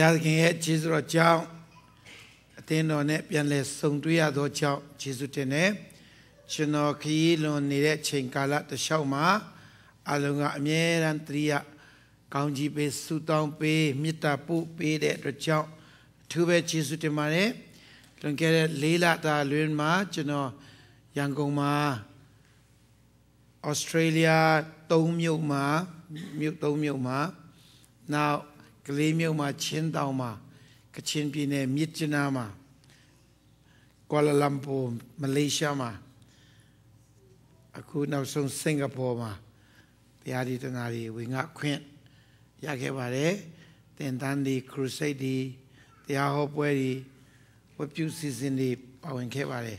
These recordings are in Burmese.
ဘုရားသခင်ရဲ့ကျေးဇူးတော်ကြောင့်အသင်းတော်နဲ့ပြန်လည်ဆုံတွေ့ရသောကြောင့်ကျေးဇူးတင်တယ်ကျွန်တော်ခရီးလွန်နေတဲ့ချိန်ကာလတစ်လျှောက်မှာအလုံးကအမြဲတမ်းတရိယာကောင်းကြီးပေးဆုတောင်းပေးမေတ္တာပို့ပေးတဲ့အတွက်ကြောင့်အထူးပဲကျေးဇူးတင်ပါတယ်လွန်ခဲ့တဲ့၄လတာလွင်မှာကျွန်တော်ရန်ကုန်မှာဩစတြေးလျ၃မြို့မှာမြို့၃မြို့မှာနောက်က လေးမြို့မှာချင်းတောင်မှာကချင်ပြည်နယ်မြစ်ကျနားမှာကွာလာလမ်ပူမလေးရှားမှာအခုနောက်ဆုံးစင်ကာပူမှာတရားဒီတနာတွေဝင်ငါခွင့်ရခဲ့ပါတယ်တင်တန်းဒီခရုစိတ်ဒီတရားဟောပွဲဒီဝပြုစီစဉ်တွေပါဝင်ခဲ့ပါတယ်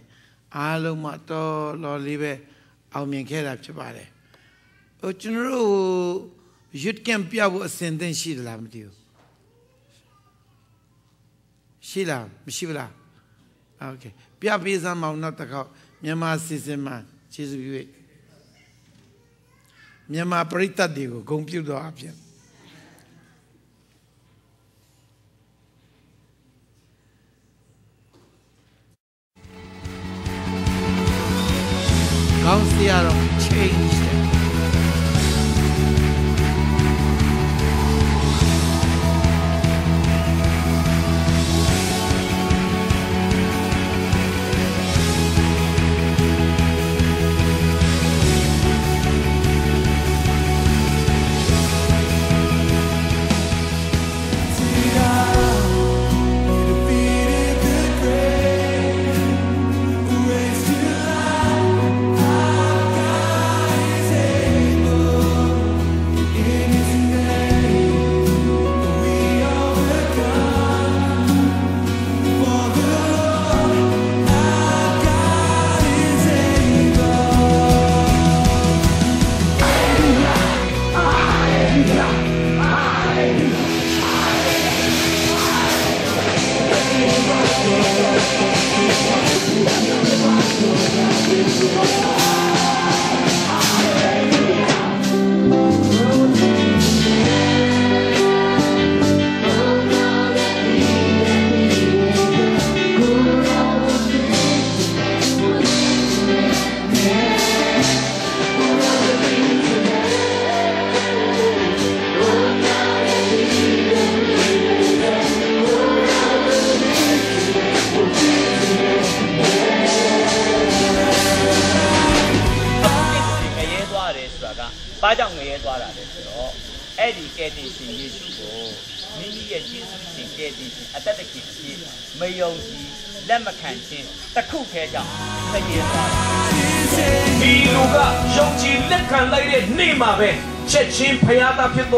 အားလုံးမတော်တော်လေးပဲအောင်မြင်ခဲ့တာဖြစ်ပါတယ်ဟိုကျွန်တော်တို့ရွတ်ကံပြဖို့အစဉ်သင့်ရှိသလားမသိဘူး ရှိလားမရှိဘူးလားโอเคပြပေးစမ်းမအောင်နောက်တစ်ခေါက်မြန်မာစီစဉ်မှာကျေးဇူးပြုမြန်မာပရိသတ်တွေကိုဂုဏ်ပြုတော်အဖြစ်ကောင်းစီရတော့ change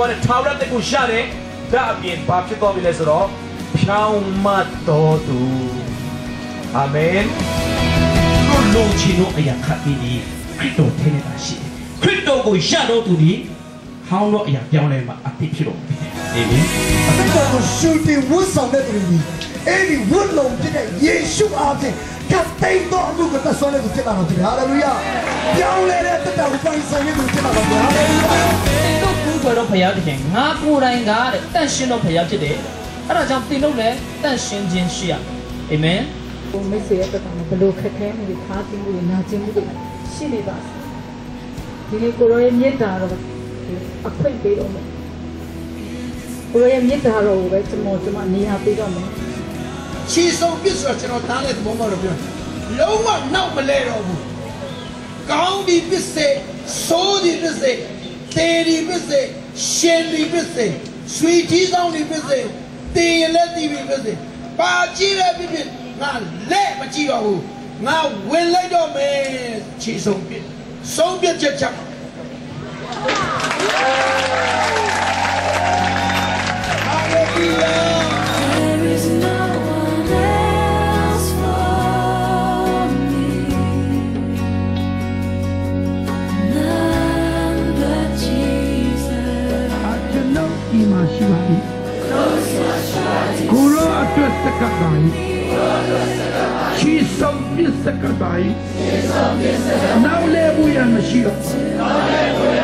သားဖြစ်သွားတဲ့ထာဝရတက်ကိုရတယ်ဒါအပြင်ဘာဖြစ်သွားပြီလဲဆိုတော့ဖြောင်းမတ်တော်သူအာမင်တို့လုံချင်တို့အရာခတ်ပြီးဒီခရစ်တော်ထဲနေတာရှိတယ်ခရစ်တော်ကိုရတော့သူဒီဟောင်းတော့အရာပြောင်းလဲမှာအတိဖြစ်တော်မူတယ်အာမင်အသက်တော်ကိုရှူတင်ဝတ်ဆောင်တဲ့သူတွေအဲ့ဒီဝတ်လုံးဖြစ်တဲ့ယေရှုအားဖြင့်ကတ်သိမ်းတော်အမှုကိုသက်ဆွမ်းတဲ့သူဖြစ်လာတော်ဖြစ်တယ်ဟာလေလုယာပြောင်းလဲတဲ့တက်တော်ကိုပိုင်ဆိုင်တဲ့သူဖြစ်လာတော်ဖြစ်တယ်ဟာလေလုယာတင်တို့ ကူးကွယ်တော့ဖရားတခင်ငါကိုယ်တိုင်ကတဲ့တန့်ရှင်းတော့ဖရားဖြစ်တယ်အဲ့ဒါကြောင့်တင်တို့လည်းတန့်ရှင်းခြင်းရှိရအာမင်ကိုမိတ်ဆွေရဲ့ပတ်ကမှာဘလို့ခက်ခဲမှုတွေခါးသိမှုတွေနာကျင်မှုတွေရှိနေပါစေဒီနေ့ကိုရောရဲ့မေတ္တာတော်အခွင့်ပေးတော့မယ်ကိုရောရဲ့မေတ္တာတော်ကိုပဲကျွန်တော်ကျွန်မနေရာပေးတော့မယ်ချီဆုံးပြစ်ဆိုတော့ကျွန်တော်တားတဲ့သဘောမှတော့ပြောလုံးဝနောက်မလဲတော့ဘူးကောင်းဒီပြစ်စေဆိုးဒီပြစ်စေ တေဒီပြစ်စေရှင်ဒီပြစ်စေဆွေကြီးဆောင်ဒီပြစ်စေတေရလက်ဒီပြစ်စေပါကြည့်ရပြစ်ပြစ်ငါလက်မကြည့်တော့ဘူးငါဝင်လိုက်တော့မယ်ချီဆုံးပြစ်ဆုံးပြစ်ချက်ချက် There အတွက်စကပ်ပါ၏ချီဆုံးပြစ်စကပ်ပါ၏နောက်လေဘူးရမရှိတော့ဘာမှကြောက်ရ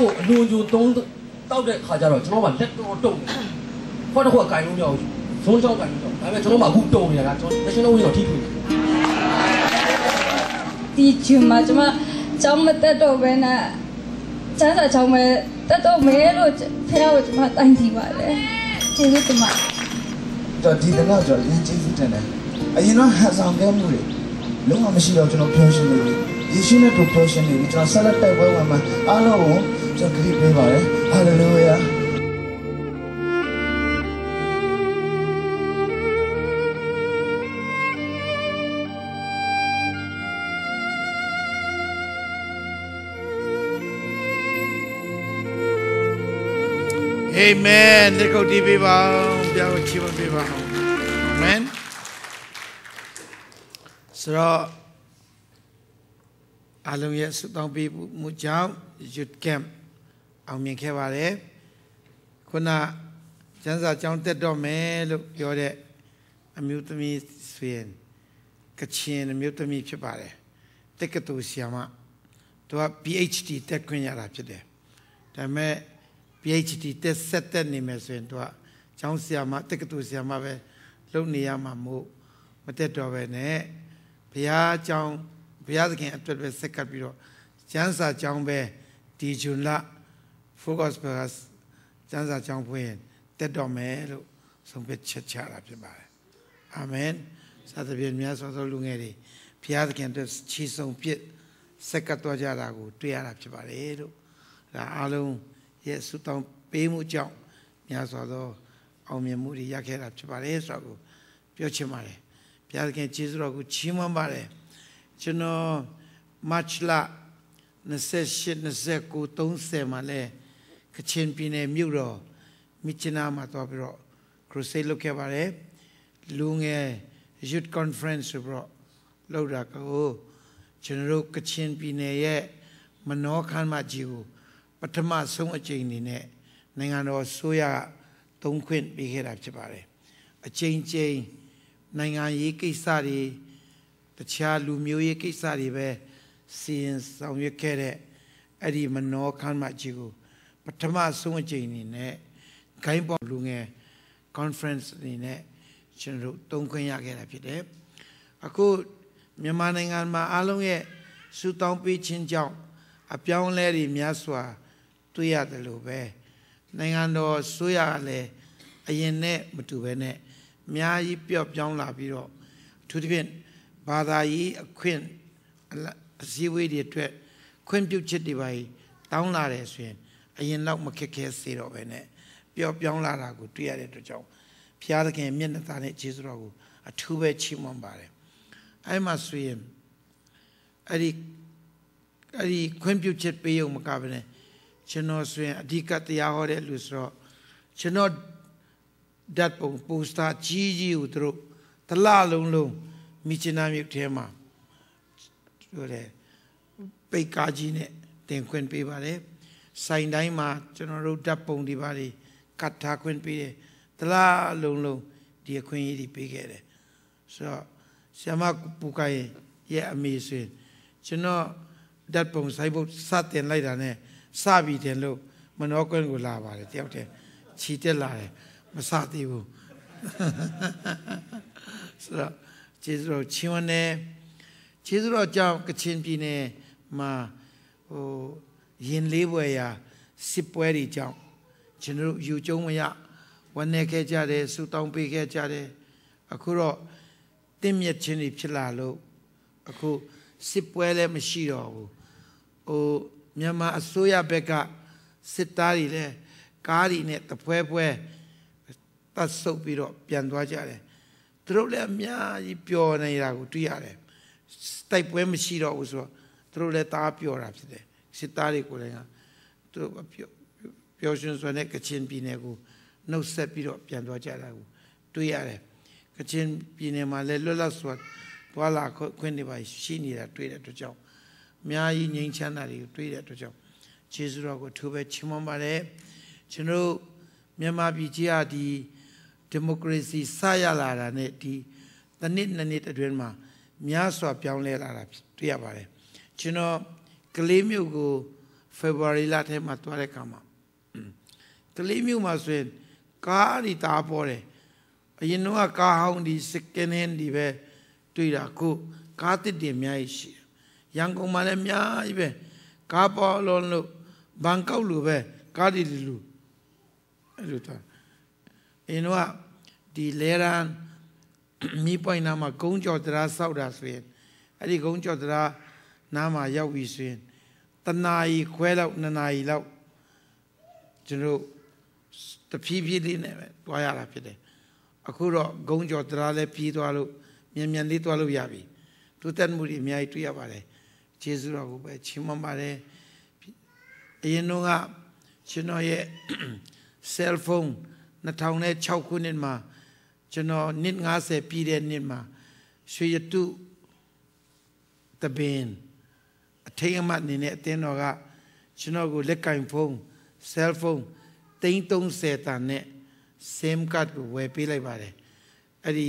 ကိုအလွန်ကြိုသုံးတောက်တဲ့ခါကျတော့ကျွန်တော်ကလက်တော်တုံနေဟောတစ်ခုကကင်လို့မရဘူးဇုံးချောင်းကင်လို့ဒါပေမဲ့ကျွန်တော်မှအခုတုံနေတာကကျွန်တော် national win တော့ထိထွေးဒီချိန်မှာကျွန်မကျောင်းမတက်တော့ဘဲနဲ့ကျန်းစာကျောင်းပဲတက်တော့မယ်လို့ဖះကိုကျွန်မတိုင်တီပါတယ်ကျေးဇူးတင်ပါတယ်တော့ဒီကတော့ကျွန်တော်ရင်းကျေးဇူးတင်တယ်အရင်တော့ဟန်ဆောင်ခဲ့မှုတွေလုံးဝမရှိတော့ကျွန်တော်ပြောရှင်းနေပြီယေရှုနဲ့တို့ပြောရှင်းနေပြီကျွန်တော်ဆက်လက်တိုက်ပွဲဝင်မှာအားလုံးကို ကျွန်တော်ခရစ်ပေးပါတယ်ဟာလေလုယာအာမင်ဒီကုတ်တီးပေးပါအောင်ပြောင်းချီးမွမ်းပေးပါအောင်အာမင်ဆိုတော့အလုံးရဲ့ဆုတောင်းပေးမှုကြောင့် youth camp အောင်မြင်ခဲ့ပါတယ်ခုနကျန်းစာကျောင်းတက်တော့မယ်လို့ပြောတဲ့အမျိုးသမီးဆိုရင်ကချင်အမျိုးသမီးဖြစ်ပါတယ်တက္ကသိုလ်ဆရာမသူက PhD တက်ခွင့်ရတာဖြစ်တယ်ဒါပေမဲ့ PhD တက်ဆက်တက်နေမယ်ဆိုရင်သူကကျောင်းဆရာမတက္ကသိုလ်ဆရာမပဲလုပ်နေရမှာမို့မတက်တော့ပဲနဲ့ဘုရားကျောင်းဘုရားသခင်အတွက်ပဲဆက်ကပ်ပြီးတော့ကျမ်းစာကျောင်းပဲဒီဂျွန်လ focus ပဲကျမ်းစာကျောင်းဖွင့်တက်တော့မယ်လို့ဆုံးဖြတ်ချက်ချတာဖြစ်ပါတယ်အာမင်သာသဖြင့်များစွာသောလူငယ်တွေဘုရားသခင်အတွက်ချီဆောင်ပြစ်ဆက်ကပ်သွားကြတာကိုတွေ့ရတာဖြစ်ပါတယ်လို့ဒါအားလုံးရဲ့ဆုတောင်းပေးမှုကြောင့်များစွာသောအောင်မြင်မှုတွေရခဲ့တာဖြစ်ပါတယ်ဆိုတော့ကိုပြောချင်ပါတယ်ဘုရားသခင်ကျေးဇူးတော်ကိုချီးမွမ်းပါတယ်ကျွန်တော်မတ်လ28 29 30မှာလဲက ချင်ပြည်နယ်မြို့တော်မြစ်ချနာမှာတော့ပြီးတော့ crusade လုပ်ခဲ့ပါတယ်လူငယ် youth conference ဆိုပြီးတော့လုပ်တာကိုကျွန်တော်တို့ကချင်ပြည်နယ်ရဲ့မနောခမ်းမကြီးကိုပထမဆုံးအကြိမ်အနေနဲ့နိုင်ငံတော်ဆိုရသုံးခွင့်ပေးခဲ့တာဖြစ်ပါတယ်အကြိမ်ကြိမ်နိုင်ငံရေးကိစ္စတွေတခြားလူမျိုးရေးကိစ္စတွေပဲစီရင်ဆောင်ရွက်ခဲ့တဲ့အဲ့ဒီမနောခမ်းမကြီးကိုပ ထမဆုံးအကြိမ်အနေနဲ့ဂိုင်းပေါ်လူငယ် conference အနေနဲ့ကျွန်တော်တို့သုံးခွင့်ရခဲ့တာဖြစ်တယ်အခုမြန်မာနိုင်ငံမှာအားလုံးရဲ့စူတောင်းပေးခြင်းကြောင့်အပြောင်းအလဲတွေများစွာ တွေ့ရတယ်လို့ပဲနိုင်ငံတော်ဆိုရကလည်းအရင်နဲ့မတူပဲနဲ့အများကြီးပျော့ပြောင်းလာပြီးတော့အထူးသဖြင့်ဘာသာရေးအခွင့်အစည်းအဝေးတွေအတွက်ခွင့်ပြုချက်တွေပါတောင်းလာတယ်ဆိုရင် အရင်တော့မခက်ခဲစေတော့ပဲနဲ့ပျော့ပြောင်းလာတာကိုတွေ့ရတဲ့အတွက်ကြောင့်ဘုရားသခင်မျက်နှာသားနဲ့ခြေစွတော်ကိုအထူးပဲချီးမွမ်းပါတယ်အဲ့မှာဆိုရင်အဲ့ဒီအဲ့ဒီခွင့်ပြုချက်ပေးုံမကဘဲနဲ့ကျွန်တော်ဆိုရင်အဓိကတရားဟောတဲ့လူဆိုတော့ကျွန်တော်ဓာတ်ပုံပိုစတာကြီးကြီးကိုသူတို့တလလုံးလုံးမိချနာမြုပ်ထဲမှာပြောတယ်ပိတ်ကားကြီးနဲ့တင်ခွင့်ပေးပါတယ် ဆိုင်တိုင်းမှာကျွန်တော်တို့ဓာတ်ပုံဒီပါတွေကတ်ထားခွင့်ပေးတယ်တလလုံးလုံးဒီအခွင့်အရေးတွေပေးခဲ့တယ်ဆိုတော့ဆ iam ပူကိုင်ရဲ့အမေဆိုရင်ကျွန်တော်ဓာတ်ပုံဆိုင်ဖို့စတင်လိုက်တာနဲ့စပြီတယ်လို့မနောကွင်းကိုလာပါတယ်တယောက်တည်းခြီတက်လာတယ်မစသေးဘူးဆိုတော့ကျေးဇူးတော်ချင်းဝနေကျေးဇူးတော်ကြောင့်ကချင်ပြည်နယ်မှာဟို ရင်လေးပွဲရာစစ်ပွဲတွေကြောင့်ကျွန်တော်တို့ယူကျုံမရဝန်းနေခဲ့ကြတယ်ဆူတောင်းပေးခဲ့ကြတယ်အခုတော့တင့်မြတ်ခြင်းတွေဖြစ်လာလို့အခုစစ်ပွဲလည်းမရှိတော့ဘူးဟိုမြန်မာအစိုးရဘက်ကစစ်သားတွေလည်းကားတွေနဲ့တပွဲပွဲတတ်ဆုပ်ပြီးတော့ပြန်သွားကြတယ်သူတို့လည်းအများကြီးပျော်နေတာကိုတွေ့ရတယ်တိုက်ပွဲမရှိတော့ဘူးဆိုတော့သူတို့လည်းတားပျော်တာဖြစ်တယ် စစ်သားတွေကိုလည်းသူတို့ပျော်ပျော်ရွှင်စွာနဲ့ကချင်ပြည်နယ်ကိုနှုတ်ဆက်ပြီးတော့ပြန်သွားကြတာကိုတွေ့ရတယ်ကချင်ပြည်နယ်မှာလည်းလွတ်လပ်စွာသွားလာခွင့်တွေပါရှိနေတာတွေ့တဲ့အတွက်ကြောင့်အများကြီးငြိမ်းချမ်းတာတွေကိုတွေ့တဲ့အတွက်ကြောင့်ခြေစွတော်ကိုထိုးပဲချီးမွမ်းပါတယ်ကျွန်တော်မြန်မာပြည်ကြီးဟာဒီဒီမိုကရေစီစရလာတာနဲ့ဒီတစ်နှစ်နှစ်နှစ်အတွင်းမှာများစွာပြောင်းလဲလာတာတွေ့ရပါတယ်ကျွန်တော် ကလေးမျိုးကို February လထဲမှာသွားတဲ့ခါမှာကလေးမျိုးမှာဆိုရင်ကားဒီတာပေါ်တယ်အရင်တော့ကားဟောင်းဒီ second hand ဒီပဲတွေ့တာခုကားတစ်တင်အများကြီးရှိတယ်ရန်ကုန်မှာလည်းအများကြီးပဲကားပေါ်လုံးလို့ဘန်ကောက်လိုပဲကားဒီလူအဲ့လိုသွားအရင်တော့ဒီလေရန်မိပိုင်နာမှာဂုံးကြော်တရားစောက်တာဆိုရင်အဲ့ဒီဂုံးကြော်တရား နားမှာရောက်ပြီဆိုရင်တနာရီခွဲလောက်နှစ်နာရီလောက်ကျွန်တော်တဖြည်းဖြည်းလေးနဲ့ပဲတွားရတာဖြစ်တယ်အခုတော့ဂုံးကြော်တရားလည်းပြီးသွားလို့မြန်မြန်လေးတွားလို့ရပြီတူတက်မှုတွေအများကြီးတွေ့ရပါတယ်ကျေးဇူးတော်ကိုပဲချီးမွမ်းပါတယ်အရင်တော့ကကျွန်တော်ရဲ့ cell phone 2006ခုနှစ်မှာကျွန်တော်နှစ်90ပြည့်တဲ့နှစ်မှာရွှေရတုတပင်အ ထိတ်အမှတ်အနေနဲ့အတင်းတော်ကကျွန်တော်ကိုလက်ကင်ဖုန်း cell phone 330တန်နဲ့ SIM card ကိုဝယ်ပေးလိုက်ပါတယ်အဲ့ဒီ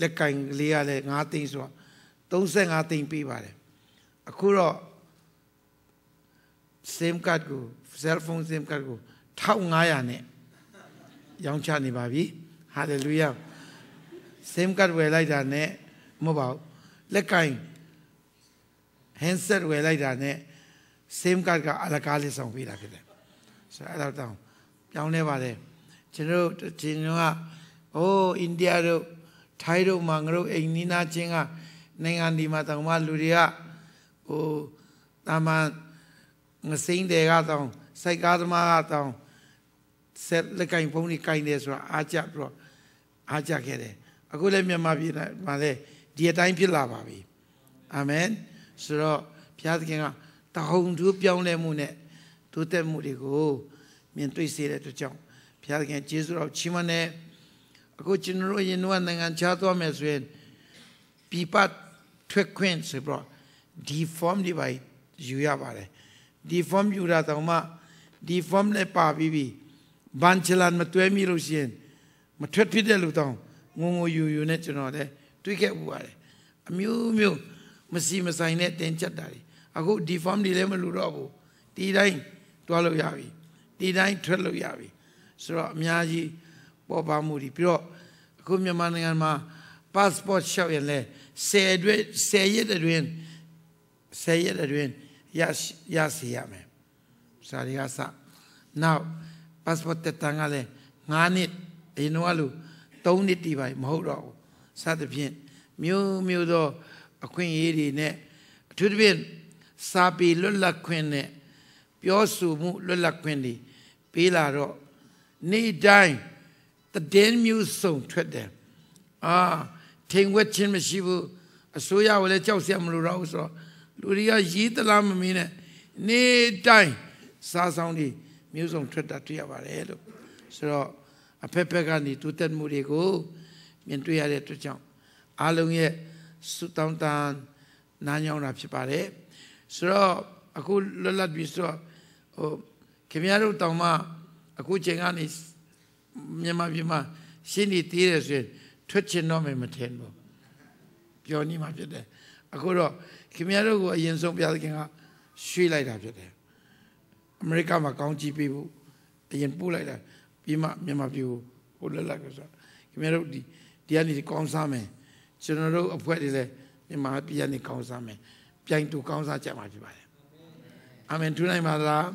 လက်ကင်လေးကလည်း9သိန်းဆိုတော့35သိန်းပေးပါတယ်အခုတော့ SIM card ကို cell phone SIM card ကို1500နဲ့ရောင်းချနေပါပြီဟာလေလုယာ SIM card ဝယ်လိုက်တာနဲ့မဟုတ်ပါဘူးလက်ကင် handset ဝယ်လိုက်တာနဲ့ SIM card ကအလကားလေးဆောင်ပေးတာဖြစ်တယ်ဆိုတော့အဲ့တော့တောင်းပြောင်းလဲပါတယ်ကျွန်တော်တို့ကျွန်တော်ကအိုးအိန္ဒိယတို့ထိုင်းတို့မှာငါတို့အိမ်နီးနားချင်းကနိုင်ငံဒီမှာတောင်မှလူတွေကဟိုတာမန်ငစိမ့်တွေကတောင်စိုက်ကားသမားကတောင်ဆက်လက်ကင်ဖုန်းကြီးကင်တယ်ဆိုတာအားကြပြီးတော့အားကြခဲ့တယ်အခုလည်းမြန်မာပြည်မှာလည်းဒီအတိုင်းဖြစ်လာပါပြီအာမင် ဆိုတော့ဘုရားသခင်ကတဟုန်သူပြောင်းလဲမှုနဲ့တိုးတက်မှုတွေကိုမြင်တွေ့စေတဲ့အတွက်ကြောင့်ဘုရားသခင်ကျေးဇူးတော်ချီးမွမ်းတယ်အခုကျွန်တော်တို့ရင်တော့နိုင်ငံခြားသွားမယ်ဆိုရင်ပြပတ်ထွက်ခွင့်ဆိုပြီးတော့ deform တွေပါယူရပါတယ် deform ယူတာတောင်မှ deform နဲ့ပါပြီးပြီဘန်ချလန်မတွဲမိလို့ရှိရင်မထွက်ဖြစ်တဲ့လူတောင်ငုံငုံယူယူနဲ့ကျွန်တော်လည်းတွေးခဲ့ပူပါတယ်အမျိုးမျိုး မစီမဆိုင်နဲ့တင်ချက်တာတွေအခု deform တွေလည်းမလူတော့ဘူးဒီတိုင်းတွားလို့ရပြီဒီတိုင်းထွက်လို့ရပြီဆိုတော့အများကြီးပေါ်ပါမှုတွေပြီးတော့အခုမြန်မာနိုင်ငံမှာ passport ရှောက်ရင်လဲ10အတွင်း10ရက်အတွင်း10ရက်အတွင်းရရစီရမယ်စာရီကစ now passport တက်တန်းကလည်း9နှစ်အရင်ကလို့3နှစ်တည်ပါမဟုတ်တော့ဘူးစသဖြင့်မျိုးမျိုးသော အခွင့်အရေးတွေနဲ့အထူးသဖြင့်စာပေလွတ်လပ်ခွင့်နဲ့ပြောဆိုမှုလွတ်လပ်ခွင့်တွေပေးလာတော့နေ့တိုင်းတည်င်းမျိုးစုံထွက်တယ်အာထိန်ဝက်ချင်းမရှိဘူးအစိုးရကလည်းကြောက်စရာမလိုတော့ဘူးဆိုတော့လူတွေကရေးသလားမမင်းနဲ့နေ့တိုင်းစားဆောင်တွေမျိုးစုံထွက်တာတွေ့ရပါတယ်လို့ဆိုတော့အဖက်ဖက်ကနေတူတက်မှုတွေကိုမြင်တွေ့ရတဲ့အတွက်ကြောင့်အားလုံးရဲ့ ဆုတောင်းတန်နားညောင်းတာဖြစ်ပါတယ်ဆိုတော့အခုလွတ်လပ်ပြီဆိုတော့ဟိုခင်ဗျားတို့တောင်မှအခုချိန်ကနေမြန်မာပြည်မှာရှင်းနေသေးတယ်ဆိုရင်ထွက်ချင်တော့မယ်မထင်ဘူးပြောနေမှဖြစ်တယ်အခုတော့ခင်ဗျားတို့ကိုအရင်ဆုံးဘုရားသခင်ကရွှေ့လိုက်တာဖြစ်တယ်အမေရိကမှာကောင်းကြီးပေးဖို့အရင်ပို့လိုက်တာပြီးမှမြန်မာပြည်ကိုဟိုလက်လက်ကဆိုခင်ဗျားတို့ဒီဒီကနေကောင်းစားမယ် ကျွန်တော်တို့အဖွဲ့တွေလည်းမြန်မာပြည်ကနေကောင်းစားမယ်ပြိုင်တူကောင်းစားကြမှာဖြစ်ပါတယ်အာမင်ထူနိုင်ပါလား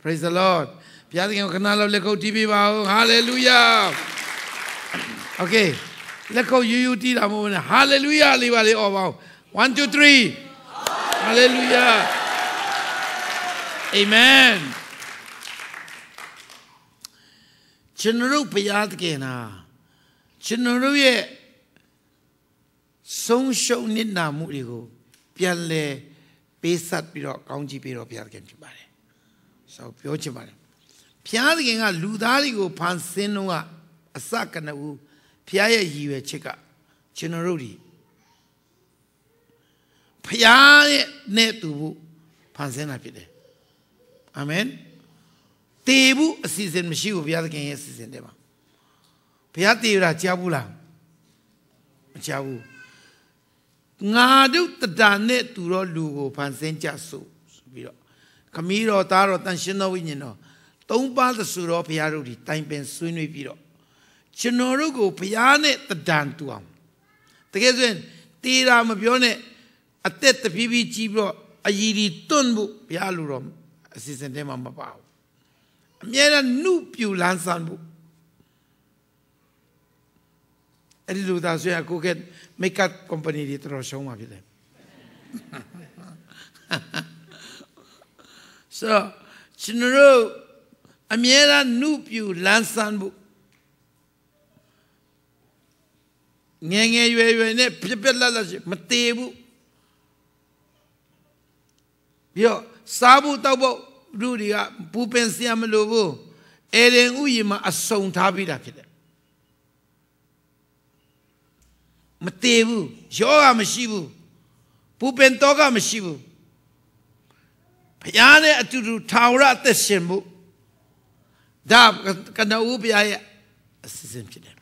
praise the lord ဘုရားသခင်ခဏလောက်လက်ခုပ်တီးပေးပါဦး hallelujah okay လက်ခုပ်ယူယူတီးတာမဟုတ်ဘူး hallelujah လေးပါလေးអော်ပါဦး1 2 3 hallelujah amen ကျွန်တော်တို့ဘုရားသခင်ဟာကျွန်တော်တို့ရဲ့ ဆုံးရှုံးနစ်နာမှုတွေကိုပြန်လဲပေးဆက်ပြီးတော့ကောင်းကြီးပြီးတော့ဘုရားသခင်ဖြစ်ပါတယ်။ဆိုပြောချင်ပါတယ်။ဘုရားသခင်ကလူသားတွေကိုဖန်ဆင်းတော့ကအစကနဦးဘုရားရဲ့ရည်ရွယ်ချက်ကကျွန်တော်တို့ဒီဘုရားရဲ့နဲ့တူဖို့ဖန်ဆင်းတာဖြစ်တယ်။အာမင်။တေဘူးအစီအစဉ်မရှိဘူးဘုရားသခင်ရဲ့အစီအစဉ်တည်းမှာဘုရားတေရတာကြားဘူးလားမကြားဘူး ငါတို့တတာနဲ့တူတော့လူကိုဖန်ဆင်းကြဆိုဆိုပြီးတော့ခမီးတော်သားတော်တန်ရှင်တော်ဝိညာဉ်တော်သုံးပါးသဆူတော်ဘုရားတို့ဒီတိုင်ပင်ဆွေးနွေးပြီးတော့ကျွန်တော်တို့ကိုဘုရားနဲ့တဒံတူအောင်တကယ်ဆိုရင်တေးတာမပြောနဲ့အသက်တဖြည်းဖြည်းကြီးပြီးတော့အည်ဒီတွန့်ဖို့ဘုရားလိုတော့အစီအစဉ်ထဲမှာမပါဘူးအမြဲတမ်းနှုပြူလန်းဆန်းဖို့ အဲ့ဒီလိုသာဆိုရင်ကိုကမိတ်ကပ်ကုမ္ပဏီတွေတော်တော်ရှုံးမှာဖြစ်တယ်ဆိုကျွန်တော်တို့အမြဲတမ်းနှုပြူလန်းဆန်းဖို့ငယ်ငယ်ရွယ်ရွယ်နဲ့ပြက်ပြက်လက်လက်ရှိမသေးဘူးပြီးတော့စားဖို့တောက်ဖို့လူတွေကပူပင်စရာမလိုဘူးအေရင်ဥယျာဉ်မှာအစုံထားပြီးတာဖြစ်တယ် မသေးဘူးယောဂမရှိဘူးပူပင်တော့ကမရှိဘူးဘုရားနဲ့အတူတူထာဝရအသက်ရှင်ဖို့ဒါကနဦးဘုရားရဲ့အစီအစဉ်ဖြစ်တယ်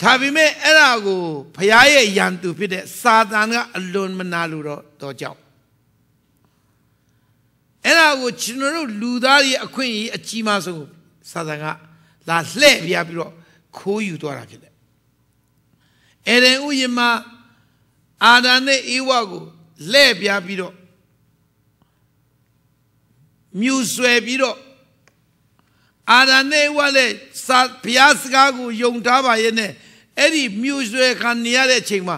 ဒါပေမဲ့အဲ့ဒါကိုဘုရားရဲ့ယံသူဖြစ်တဲ့စာတန်ကအလွန်မနာလို့တော့တော့ကြောက်အဲ့ဒါကိုကျွန်တော်တို့လူသားရဲ့အခွင့်အရေးအကြီးမားဆုံးစာတန်ကလာလှည့်ပြပြီးတော့ ခိုးယူသွားတာဖြစ်တယ်အဲ့ဒီဥယျာဉ်မှာအာဒံနဲ့ဧဝကိုလှည့်ပြပြီးတော့မြူဆွဲပြီးတော့အာဒံနဲ့ဧဝလည်းစာဘုရားစကားကိုယုံထားပါရဲ့နဲ့အဲ့ဒီမြူဆွဲခံနေရတဲ့အချိန်မှာ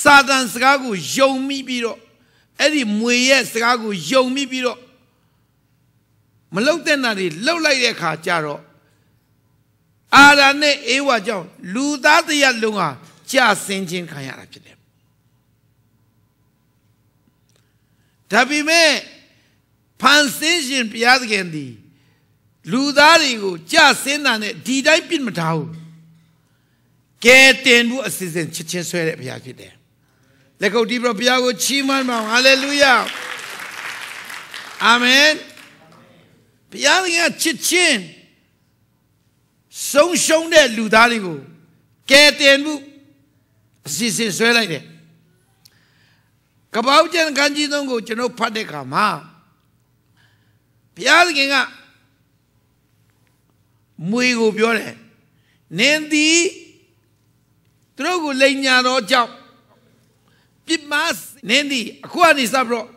စာတန်စကားကိုယုံမိပြီးတော့အဲ့ဒီမွေရဲ့စကားကိုယုံမိပြီးတော့မလုတ်တဲ့နာတွေလှုပ်လိုက်တဲ့အခါကျတော့ အာရနဲ့အေဝါကြောင့်လူသားတရားလုံးဟာကြာဆင်းခြင်းခံရတာဖြစ်တယ်ဒါပေမဲ့ဖန်ဆင်းရှင်ဘုရားသခင်သည်လူသားတွေကိုကြာဆင်းတာနဲ့ဒီတိုင်းပြစ်မထားဘူးကဲတင်မှုအစီအစဉ်ချစ်ချင်းဆွဲတဲ့ဘုရားဖြစ်တယ်လက်ကုပ်တီးပြီးတော့ဘုရားကိုချီးမွမ်းပါအောင်ဟာလေလုယာအာမင်ဘုရားသခင်ကချစ်ချင်း ဆုံးရှုံးတဲ့လူသားတွေကိုကဲတင်မှုအစီအစဉ်ဆွဲလိုက်တယ်ကပောက်ကျန်ကံကြီးသုံးကိုကျွန်တော်ဖတ်တဲ့အခါမှာဘုရားသခင်ကမွေကိုပြောတယ်နင်းသည်သူတို့ကိုလိန်ညာတော့ကြောင့်ပြစ်မနင်းသည်အခုကနေစပြီးတော့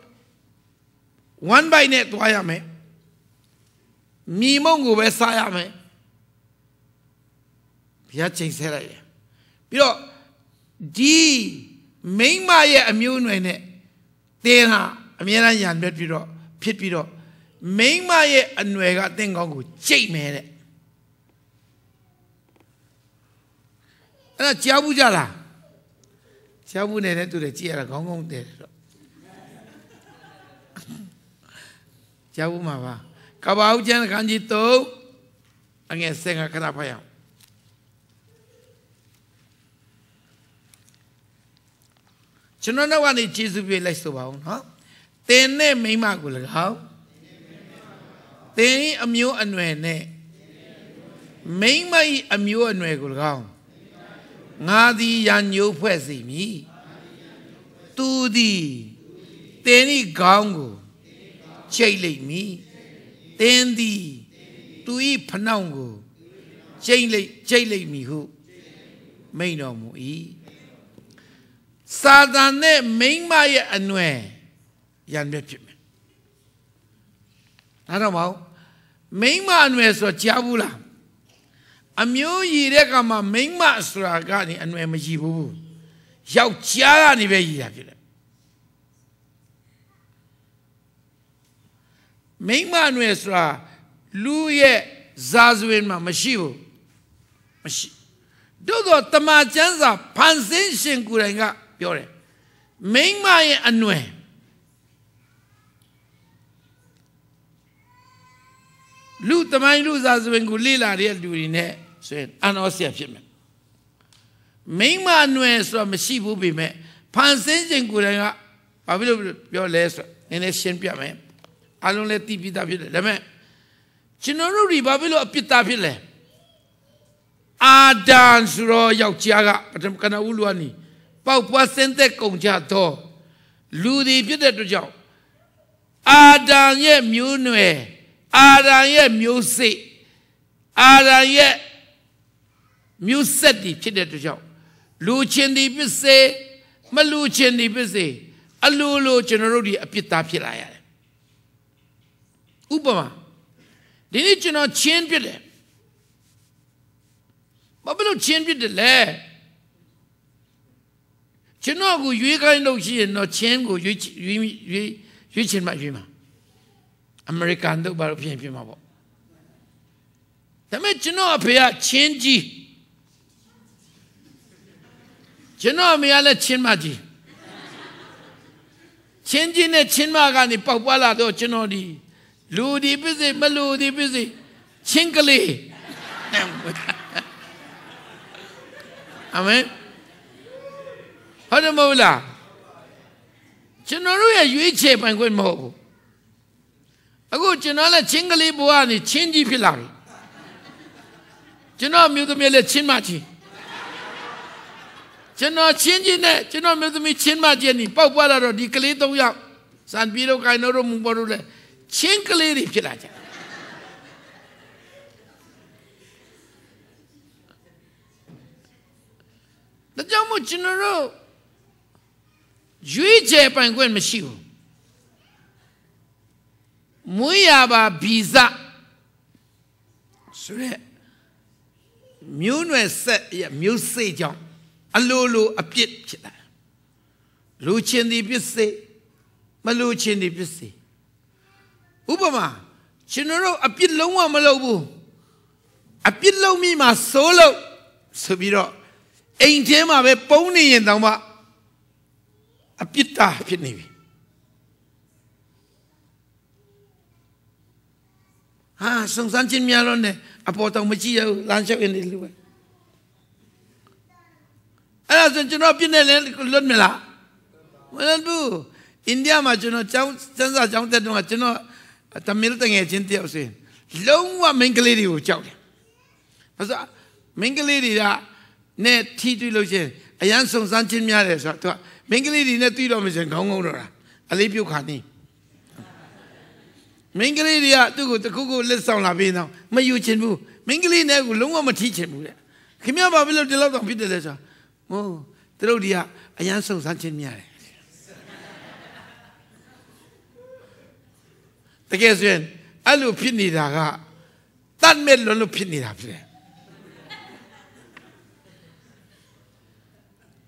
one by နဲ့တွားရမယ်မိမုံကိုပဲစားရမယ်ဘု ရားချိန်ဆဲလိုက်တယ်ပြီးတော့ဒီမိမရဲ့အမျိုးအနွယ်နဲ့တင်းဟာအမြဲတမ်းရံပြပြီးတော့ဖြစ်ပြီးတော့မိမရဲ့အနွယ်ကတင့်ကောင်းကိုကြိတ်မယ်တဲ့အဲ့ဒါကြားဘူးကြလားကြားဘူးနေတဲ့သူတွေကြည့်ရတာခေါင်းကောင်းတယ်တော့ကြားဘူးမှာပါကဘာဦးကျန်ခန်းကြီး3အငယ်စင်ကခဏဖတ်ရအောင် ကျွန်တော်တို့ကနေကျေးဇူးပြုလိုက်ဆိုပါဦးနော်တင်နဲ့မိမကို၎င်းတင်အမျိုးအနွယ်နဲ့မိမ၏အမျိုးအနွယ်ကို၎င်းငါသည်ရညိုးဖွဲ့စီမည်သူသည်တင်ဤခေါင်းကိုချိတ်လိုက်မည်တင်းသည်သူဤဖနှောင်းကိုချိန်လိုက်ချိန်လိုက်မည်ဟုမိန်တော်မူ၏ စာတန်နဲ့မိန်းမရဲ့အနွယ်ရံမြဖြစ်မယ်အဲ့တော့မဟုတ်မိန်းမအနွယ်ဆိုကြားဘူးလားအမျိုးရည်တဲ့ကမှမိန်းမဆိုတာကနေအနွယ်မရည်ဘူးယောက်ျားကနေပဲရည်တာဖြစ်တယ်မိန်းမအနွယ်ဆိုတာလူရဲ့ဇာဇဝင်မှာမရှိဘူးမရှိတို့တော့တမချန်းစာဖန်ဆင်းရှင်ကိုယ်တိုင်က ပြောတယ်မိန်းမရဲ့အနွယ်လူတမိုင်းလူဇာဇဝင်ကိုလေ့လာတဲ့လူတွေနဲ့ဆိုရင်အနောဆရာဖြစ်မယ်မိန်းမအနွယ်ဆိုတာမရှိဘူးပေမဲ့ဖန်ဆင်းရှင်ကိုယ်တိုင်ကဘာဖြစ်လို့ပြောလဲဆိုတော့နည်းနည်းရှင်းပြမယ်အလုံးလည်းတည်ပြီးသားဖြစ်တယ်ဒါပေမဲ့ကျွန်တော်တို့ဒီဘာဖြစ်လို့အပြစ်သားဖြစ်လဲအာဒန်ဆိုတော့ယောက်ျားကပထမကနဦးလူကနေ ပေါက်ပွားစင်သက်ကုန်ကြတော့လူဒီဖြစ်တဲ့အတွက်ကြောင့်အာဒံရဲ့မျိုးနွယ်အာဒံရဲ့မျိုးစိတ်အာဒံရဲ့မျိုးဆက်ဒီဖြစ်တဲ့အတွက်ကြောင့်လူချင်းဒီပစ္စေမလူချင်းဒီပစ္စေအလိုလိုကျွန်တော်တို့ဒီအပြစ်သားဖြစ်လာရတယ်ဥပမာဒီနေ့ကျွန်တော်ချင်းပြစ်တယ်ဘာဖြစ်လို့ချင်းပြစ်တယ်လဲ ကျွန်တော်ကိုရွေးခိုင်းလို့ရှိရင်တော့ချင်းကိုရွေးရွေးရွေးရွေးချင်မှရွေးမှာအမေရိကန်တို့ဘာလို့ဖြစ်ဖြစ်မှာပေါ့ဒါပေမဲ့ကျွန်တော်အဖေကချင်းကြီးကျွန်တော်အမေကလည်းချင်းမကြီးချင်းကြီးနဲ့ချင်းမကနေပေါက်ပွားလာတော့ကျွန်တော်ဒီလူဒီပြည့်စိမလူဒီပြည့်စိချင်းကလေးအာမင် ဟုတ်တယ်မဟုတ်လားကျွန်တော်တို့ရဲ့ရွေးချယ်ပိုင်ခွင့်မဟုတ်ဘူးအခုကျွန်တော်လည်းချင်းကလေးဘဝကနေချင်းကြီးဖြစ်လာပြီကျွန်တော်မျိုးသမီးလည်းချင်းမကြီးကျွန်တော်ချင်းကြီးနဲ့ကျွန်တော်မျိုးသမီးချင်းမကြီးနေပေါက်ပွားလာတော့ဒီကလေး၃ယောက်စံပြေတော့ကိုင်တော့မူပေါ်တော့လေချင်းကလေးတွေဖြစ်လာကြဒါကြောင့်မို့ကျွန်တော်တို့ ရွေးချယ်ပိုင်ခွင့်မရှိဘူးမွေးရပါဗီဇဆိုရက်မျိုးနွယ်ဆက်ရမျိုးစိတ်ကြောင့်အလိုလိုအပြစ်ဖြစ်လာလူချင်းဒီပစ္စည်းမလူချင်းဒီပစ္စည်းဥပမာကျွန်တော်တို့အပြစ်လုံးဝမလုပ်ဘူးအပြစ်လုံးမိမှစိုးလို့ဆိုပြီးတော့အိမ်ထဲမှာပဲပုံနေရင်တောင်မှ အပြစ်တာဖြစ်နေပြီဟာစုံစမ်းခြင်းများလို့ ਨੇ အပေါ်တော့မကြည့်ရဘူးလမ်းလျှောက်နေလူပဲအဲ့ဒါဆိုကျွန်တော်ပြစ်နေလဲလွတ်မလားမလွတ်ဘူးအိန္ဒိယမှာကျွန်တော်ကျောင်းစန်းစာကျောင်းတက်တော့ကျွန်တော်တမီးတငယ်ချင်းတယောက်ဆိုရင်လုံးဝမိန်းကလေးတွေကိုကြောက်တယ်ဘာလို့မိန်းကလေးတွေကနဲ့ထီးတွေ့လို့ရှိရင်အရန်စုံစမ်းခြင်းများတယ်ဆိုတော့သူက မင်းကလေးတွေနဲ့တွေ့တော့မှရှင်ခေါင်းငုံတော့တာအလေးပြုတ်ခါနေမင်းကလေးတွေကသူ့ကိုတခုခုလက်ဆောင်လာပေးတော့မယူချင်ဘူးမင်းကလေးနဲ့ကိုလုံးဝမထီးချင်ဘူးတဲ့ခင်ဗျားဘာဖြစ်လို့ဒီလောက်တောင်ဖြစ်တယ်လဲဆိုတော့ဟိုသူတို့ဒီကအရန်စုံစမ်းခြင်းများတယ်တကယ်ဆိုရင်အဲ့လိုဖြစ်နေတာကတတ်မဲ့လွန်းလို့ဖြစ်နေတာဖြစ်တယ်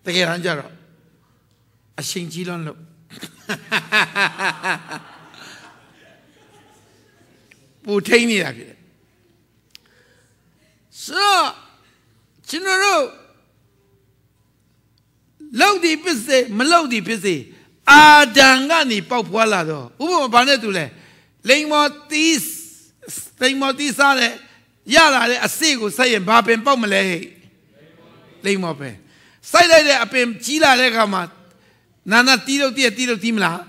တကယ်တမ်းကျတော့ အရှင်ကြီးလွန်းလို့ပူထိန်နေတာဖြစ်တယ်ဆိုတော့ကျွန်တော်တို့လောက်ဒီပစ္စေမလောက်ဒီပစ္စေအာဒံကနေပေါက်ဖွာလာတော့ဥပမာဘာနဲ့တူလဲလိန်မော်တီးလိန်မော်တီးစားတဲ့ရလာတဲ့အစေကိုဆက်ရင်ဘာပင်ပေါက်မလဲဟဲ့လိန်မော်ပဲစိုက်လိုက်တဲ့အပင်ကြီးလာတဲ့အခါမှာ နာနာတီးလို့တီးတီးလို့တီးမလား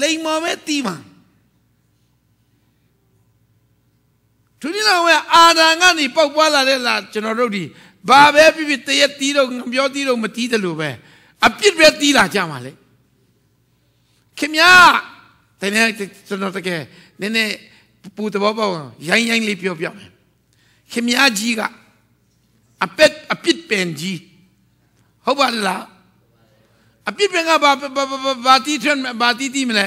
လိန်မော်ပဲတီးမှာသူဒီလောက်ဝဲအာဒံကနေပေါက်ပွားလာတဲ့လားကျွန်တော်တို့ဒီဘာပဲဖြစ်ဖြစ်တရက်တီးတော့ပြောတီးတော့မတီးတယ်လို့ပဲအပြစ်ပဲတီးလာကြမှာလေခင်ဗျာတကယ်ကျွန်တော်တကယ်နည်းနည်းပူတဘောပေါက်ရိုင်းရိုင်းလေးပြောပြမယ်ခင်ဗျာကြီးကအပက်အပြစ်ပင်ကြီးဟုတ်ပါလား အပြစ်ပင်ကဘာဘာဘာတီးထွန်းဘာတီးတီးမလဲ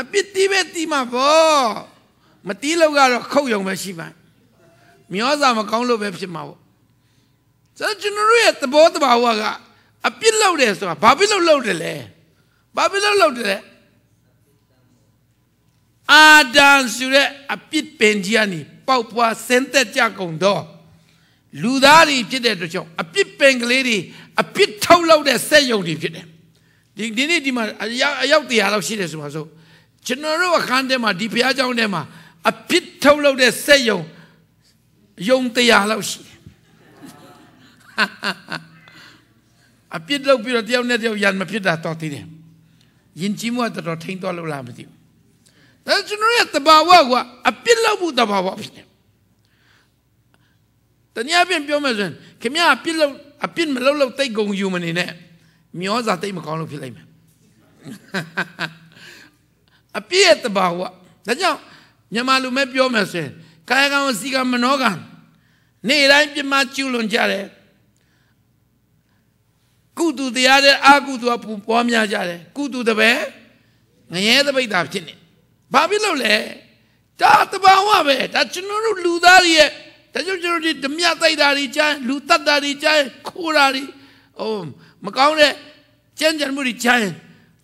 အပြစ်တီးပဲတီးမှာပေါ့မတီးလို့ကတော့ခုတ်ယုံပဲရှိပါမျောစာမကောင်းလို့ပဲဖြစ်မှာပေါ့ဆိုတော့ကျွန်တော်တို့ရဲ့သဘောတဘာဝကအပြစ်လောက်တယ်ဆိုတာဘာဖြစ်လို့လောက်တယ်လဲဘာဖြစ်လို့လောက်တယ်လဲအာဒံဆိုတဲ့အပြစ်ပင်ကြီးကနေပေါက်ပွားဆင်းသက်ကြကုန်တော့လူသားတွေဖြစ်တဲ့အတွက်ကြောင့်အပြစ်ပင်ကလေးတွေ အပြစ်ထုတ်လောက်တဲ့စက်ယုံတွေဖြစ်တယ်ဒီဒီနေ့ဒီမှာအရောက်အရောက်တရားလောက်ရှိတယ်ဆိုပါစို့ကျွန်တော်တို့အခန်းထဲမှာဒီဘုရားကျောင်းထဲမှာအပြစ်ထုတ်လောက်တဲ့စက်ယုံယုံတရားလောက်ရှိတယ်အပြစ်လောက်ပြီးတော့တယောက်နဲ့တယောက်ရန်မဖြစ်တာတော့သိတယ်ယဉ်ကျေးမှုကတော်တော်ထိန်းတော်လို့လားမသိဘူးဒါကျွန်တော်ရဲ့တဘာဝကအပြစ်လောက်မှုတဘာဝဖြစ်တယ်တနည်းအားဖြင့်ပြောမယ်ဆိုရင်ခင်ဗျားအပြစ်လောက် အပြစ်မလောက်လောက်တိတ်ကုန်ယူမနေနဲ့မျောစာတိတ်မကောင်းလို့ဖြစ်လိုက်မယ်အပြည့်ရဲ့တဘာဝဒါကြောင့်မြန်မာလူမဲပြောမယ်ဆိုရင်ကာယကံစီကံမနောကံနေ့တိုင်းပြမကျူးလွန်ကြတယ်ကုသူတရားတဲ့အာကုသူကပူပွားများကြတယ်ကုသူတပည့်ငရဲတပိတ်တာဖြစ်နေဘာဖြစ်လို့လဲဒါတဘာဝပဲဒါကျွန်တော်တို့လူသားတွေရဲ့ ဒါကြောင့်ကျွန်တော်တို့ဓမြတိုက်တာတွေကြားလူတတ်တာတွေကြားခိုးတာတွေအိုးမကောင်းတဲ့ကြမ်းကြမ်းမှုတွေကြားရင်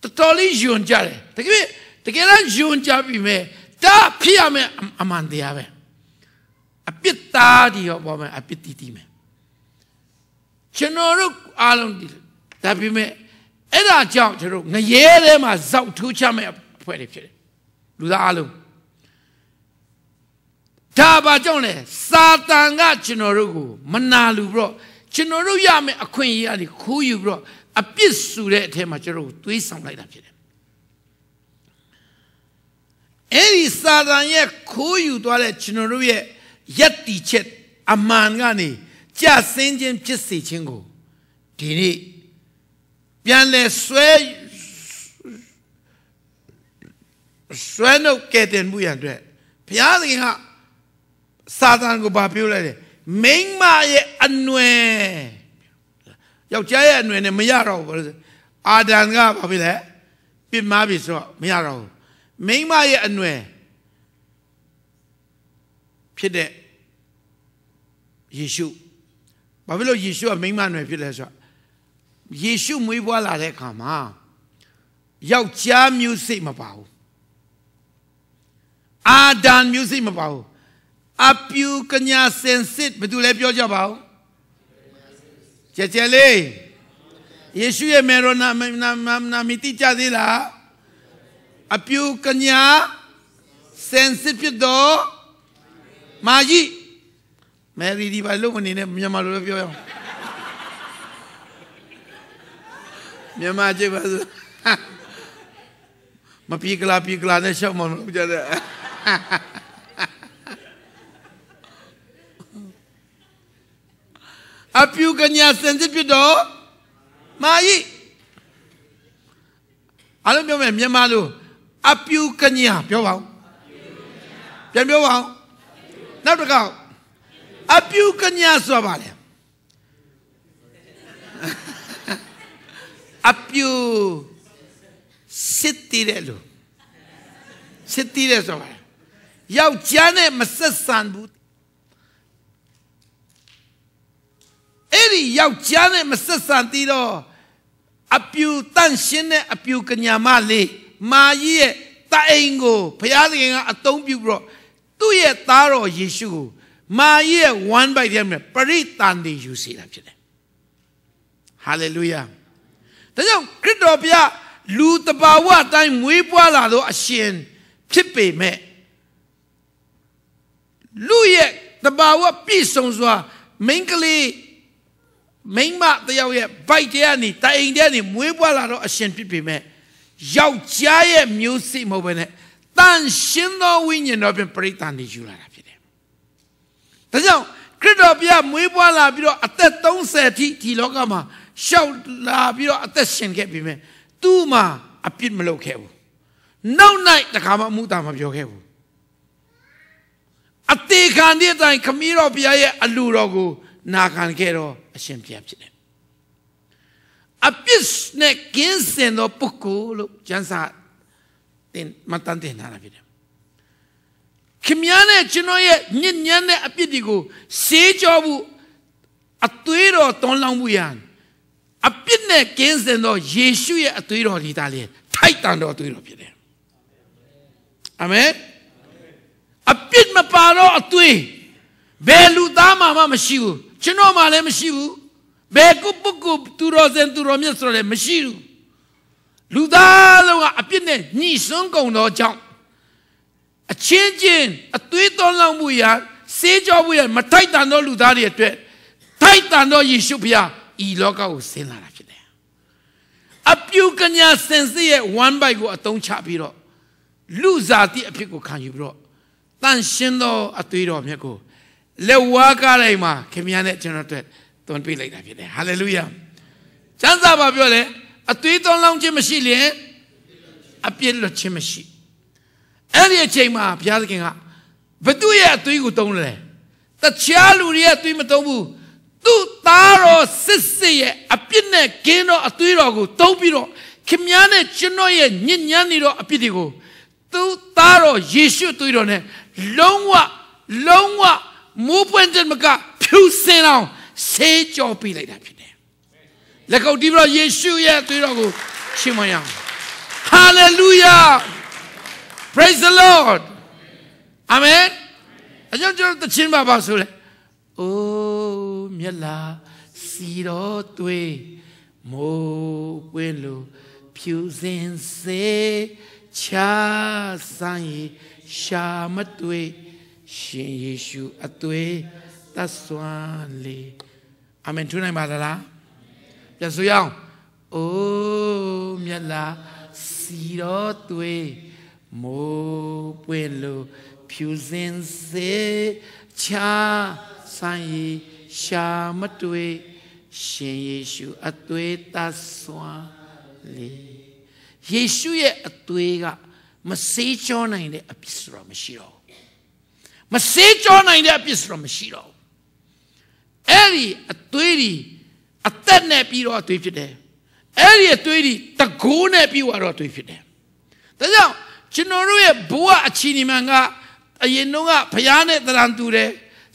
တော်တော်လေးယွန်ကြတယ်တကယ်တကယ်တော့ယွန်ကြပြီမဲ့ဒါဖြစ်ရမယ်အမှန်တရားပဲအပြစ်သားဒီရောပေါ်မယ်အပြစ်တီးတီးမယ်ကျွန်တော်တို့အားလုံးဒီဒါပေမဲ့အဲ့ဒါကြောင့်ကျွန်တော်ငရဲထဲမှာဇောက်ထိုးချမဲ့အဖွဲ့တွေဖြစ်တယ်လူသားအားလုံး ဒါပါကြောင့်လေစာတန်ကကျွန်တော်တို့ကိုမနာလူပြီးတော့ကျွန်တော်တို့ရမယ့်အခွင့်အရေးအရာခိုးယူပြီးတော့အပြစ်ဆူတဲ့အထက်မှာကျွန်တော်တို့သွေးဆောင်လိုက်တာဖြစ်တယ်အဲ့ဒီစာတန်ရဲ့ခိုးယူသွားတဲ့ကျွန်တော်တို့ရဲ့ယက်တီချက်အမှန်ကနေကြဆင်းခြင်းဖြစ်စေခြင်းကိုဒီနေ့ပြန်လဲဆွဲဆွဲနှုတ်ကဲတင်မှုရန်အတွက်ဘုရားသခင်က စာတန်ကိုဘာပြောလိုက်လဲမိန်းမရဲ့အနွယ်ယောက်ျားရဲ့အနွယ်နဲ့မရတော့ဘူးအာဒံကဘာဖြစ်လဲပြစ်မှားပြီဆိုတော့မရတော့ဘူးမိန်းမရဲ့အနွယ်ဖြစ်တဲ့ယေရှုဘာဖြစ်လို့ယေရှုကမိန်းမအနွယ်ဖြစ်လဲဆိုတော့ယေရှုမွေးဖွားလာတဲ့အခါမှာယောက်ျားမျိုးစိတ်မပါဘူးအာဒံမျိုးစိတ်မပါဘူး အပြူကညာစင်စစ်ဘယ်သူလဲပြောကြပါဦးကြကြလေးယေရှုရဲ့မေရောနာနာနာမီတိကြသေးလားအပြူကညာစင်စစ်ဖြစ်တော့မာကြီးမယ်ရီဒီပါလုံးမနေနဲ့မြန်မာလိုလည်းပြောရအောင်မြန်မာကြည့်ပါစို့မပြေကလာပြေကလာနဲ့ရှောက်မလို့ကြတဲ့ အပြူကညာစင်စစ်ဖြစ်တော့မာကြီးအားလုံးပြောမယ်မြန်မာလိုအပြူကညာပြောပါဦးပြန်ပြောပါဦးနောက်တစ်ခေါက်အပြူကညာဆိုပါလေအပြူစစ်တည်တယ်လို့စစ်တည်တယ်ဆိုပါလေယောက်ျားနဲ့မဆက်ဆံဘူး အဲ့ဒီယောက်ျားနဲ့မဆက်ဆံတည်တော့အပြူတန့်ရှင်းတဲ့အပြူကညာမလေးမာကြီးရဲ့တအိမ်ကိုဘုရားသခင်ကအသုံးပြုပြီးတော့သူ့ရဲ့သားတော်ယေရှုကိုမာကြီးရဲ့ one by တဲ့ပရိသန်တွေယူစီတာဖြစ်တယ်ဟာလေလုယာဒါကြောင့်ခရစ်တော်ဘုရားလူတဘာဝအတိုင်းမွေးပွားလာသောအရှင်ဖြစ်ပေမဲ့လူရဲ့တဘာဝပြည့်စုံစွာမိန်းကလေး မိန်းမတယောက်ရဲ့ဗိုက်တဲကနေတိုင်တဲကနေမွေးပွားလာတော့အရှင်ဖြစ်ပေမဲ့ယောက်ျားရဲ့မျိုးစိမဟုတ်ဘဲနဲ့တန်ရှင်းသောဝိညာဉ်တော်ဖြင့်ပရိသန်နေယူလာတာဖြစ်တယ်။ဒါကြောင့်ခရစ်တော်ဘုရားမွေးပွားလာပြီးတော့အသက်30ထိဒီလောကမှာရှောက်လာပြီးတော့အသက်ရှင်ခဲ့ပြီမဲ့သူ့မှာအပြစ်မလုပ်ခဲ့ဘူး။နောက်၌တခါမှအမှုတာမပြောခဲ့ဘူး။အသေးခံတဲ့အတိုင်းခမည်းတော်ဘုရားရဲ့အလူတော်ကိုနာခံခဲ့တော့ အရှင်ဘုရားဖြစ်တယ်အပြစ်နဲ့ကင်းစင်သောပုဂ္ဂိုလ်လို့ကျမ်းစာတင်မတန်တင်ထားတာဖြစ်တယ်ခင်ဗျားနဲ့ကျွန်တော်ရဲ့ညဉ့်ညမ်းတဲ့အပြစ်တွေကိုဆေးကြောဖို့အသွေးတော်တွန်းလောင်းမှုရန်အပြစ်နဲ့ကင်းစင်သောယေရှုရဲ့အသွေးတော်ဒီသားလေးထိုက်တန်တော်အသွေးတော်ဖြစ်တယ်အာမင်အပြစ်မပါတော့အသွေးဘယ်လူသားမှမရှိဘူး ကျွန်တော်မှလည်းမရှိဘူးဘယ်ကုပုကုသူတော်စင်သူတော်မြတ်ဆိုလည်းမရှိဘူးလူသားလုံးကအပြစ်နဲ့ညှိစွန်းကုန်သောကြောင့်အချင်းချင်းအသွေးသွန်းလောင်းမှုရာစေးကြောမှုရာမထိုက်တန်သောလူသားတွေအတွက်ထိုက်တန်သောယေရှုဖခင်ဤလောကကိုဆင်းလာတာဖြစ်တယ်အပြုကညာစင်စစ်ရဲ့ one bite ကိုအသုံးချပြီးတော့လူစားတိအဖြစ်ကိုခံယူပြီးတော့တန်ရှင်းသောအသွေးတော်မြတ်ကို လက်ဝါးကားတိုင်းမှာခင်ဗျားနဲ့ကျွန်တော်တို့သွန်ပေးလိုက်တာဖြစ်တယ်ဟာလေလုယာကျမ်းစာပါပြောတယ်အသွေးသွန်းလောင်းခြင်းမရှိလျင်အပြစ်လွတ်ခြင်းမရှိအဲ့ဒီအချိန်မှာဘုရားသခင်ကဘသူရဲ့အသွေးကိုတုံးလဲတခြားလူတွေရဲ့အသွေးမတုံးဘူးသူ့သားတော်စစ်စစ်ရဲ့အပြစ်နဲ့ကင်းတော့အသွေးတော်ကိုတုံးပြီးတော့ခင်များနဲ့ကျွန်တော်ရဲ့ညဉ့်ညမ်းနေတော့အပြစ်တွေကိုသူ့သားတော်ယေရှုအသွေးတော်နဲ့လုံးဝလုံးဝ မိုးပွင့်တဲ့မကဖြူစင်အောင်ဆေးကြောပေးလိုက်တာဖြစ်တယ်လက်ကုပ်တီးပြီးတော့ယေရှုရဲ့အသွေးတော်ကိုရှင်းမရအောင် hallelujah praise the lord amen အကြောင်းကျွန်တော်တခြင်းပါပါဆိုလေအိုးမြက်လာစီတော်သွေးမိုးပွင့်လို့ဖြူစင်စေချာဆိုင်ရှာမတွေ့ ရှင်ယေရှုအသွေးသတ်စွမ်းလေအာမင်ထူနိုင်ပါသလားပြန်ဆိုရအောင်အိုးမြက်လာစီတော်သွေးမိုးပွင့်လို့ဖြူစင်စေချာဆိုင်ရှာမတွေ့ရှင်ယေရှုအသွေးသတ်စွမ်းလေယေရှုရဲ့အသွေးကမစေးကြောနိုင်တဲ့အပြစ်ဆိုတော့မရှိတော့ဘူး မစေးကြောနိုင်တဲ့အပြစ်ဆိုတော့မရှိတော့ဘူးအဲ့ဒီအသွေးဒီအသက်နဲ့ပြီးတော့အသွေးဖြစ်တယ်အဲ့ဒီအသွေးဒီတကိုးနဲ့ပြီးတော့အသွေးဖြစ်တယ်ဒါကြောင့်ကျွန်တော်တို့ရဲ့ဘဝအချီနီမန်ကအရင်တော့ကဘုရားနဲ့တရံတူတယ်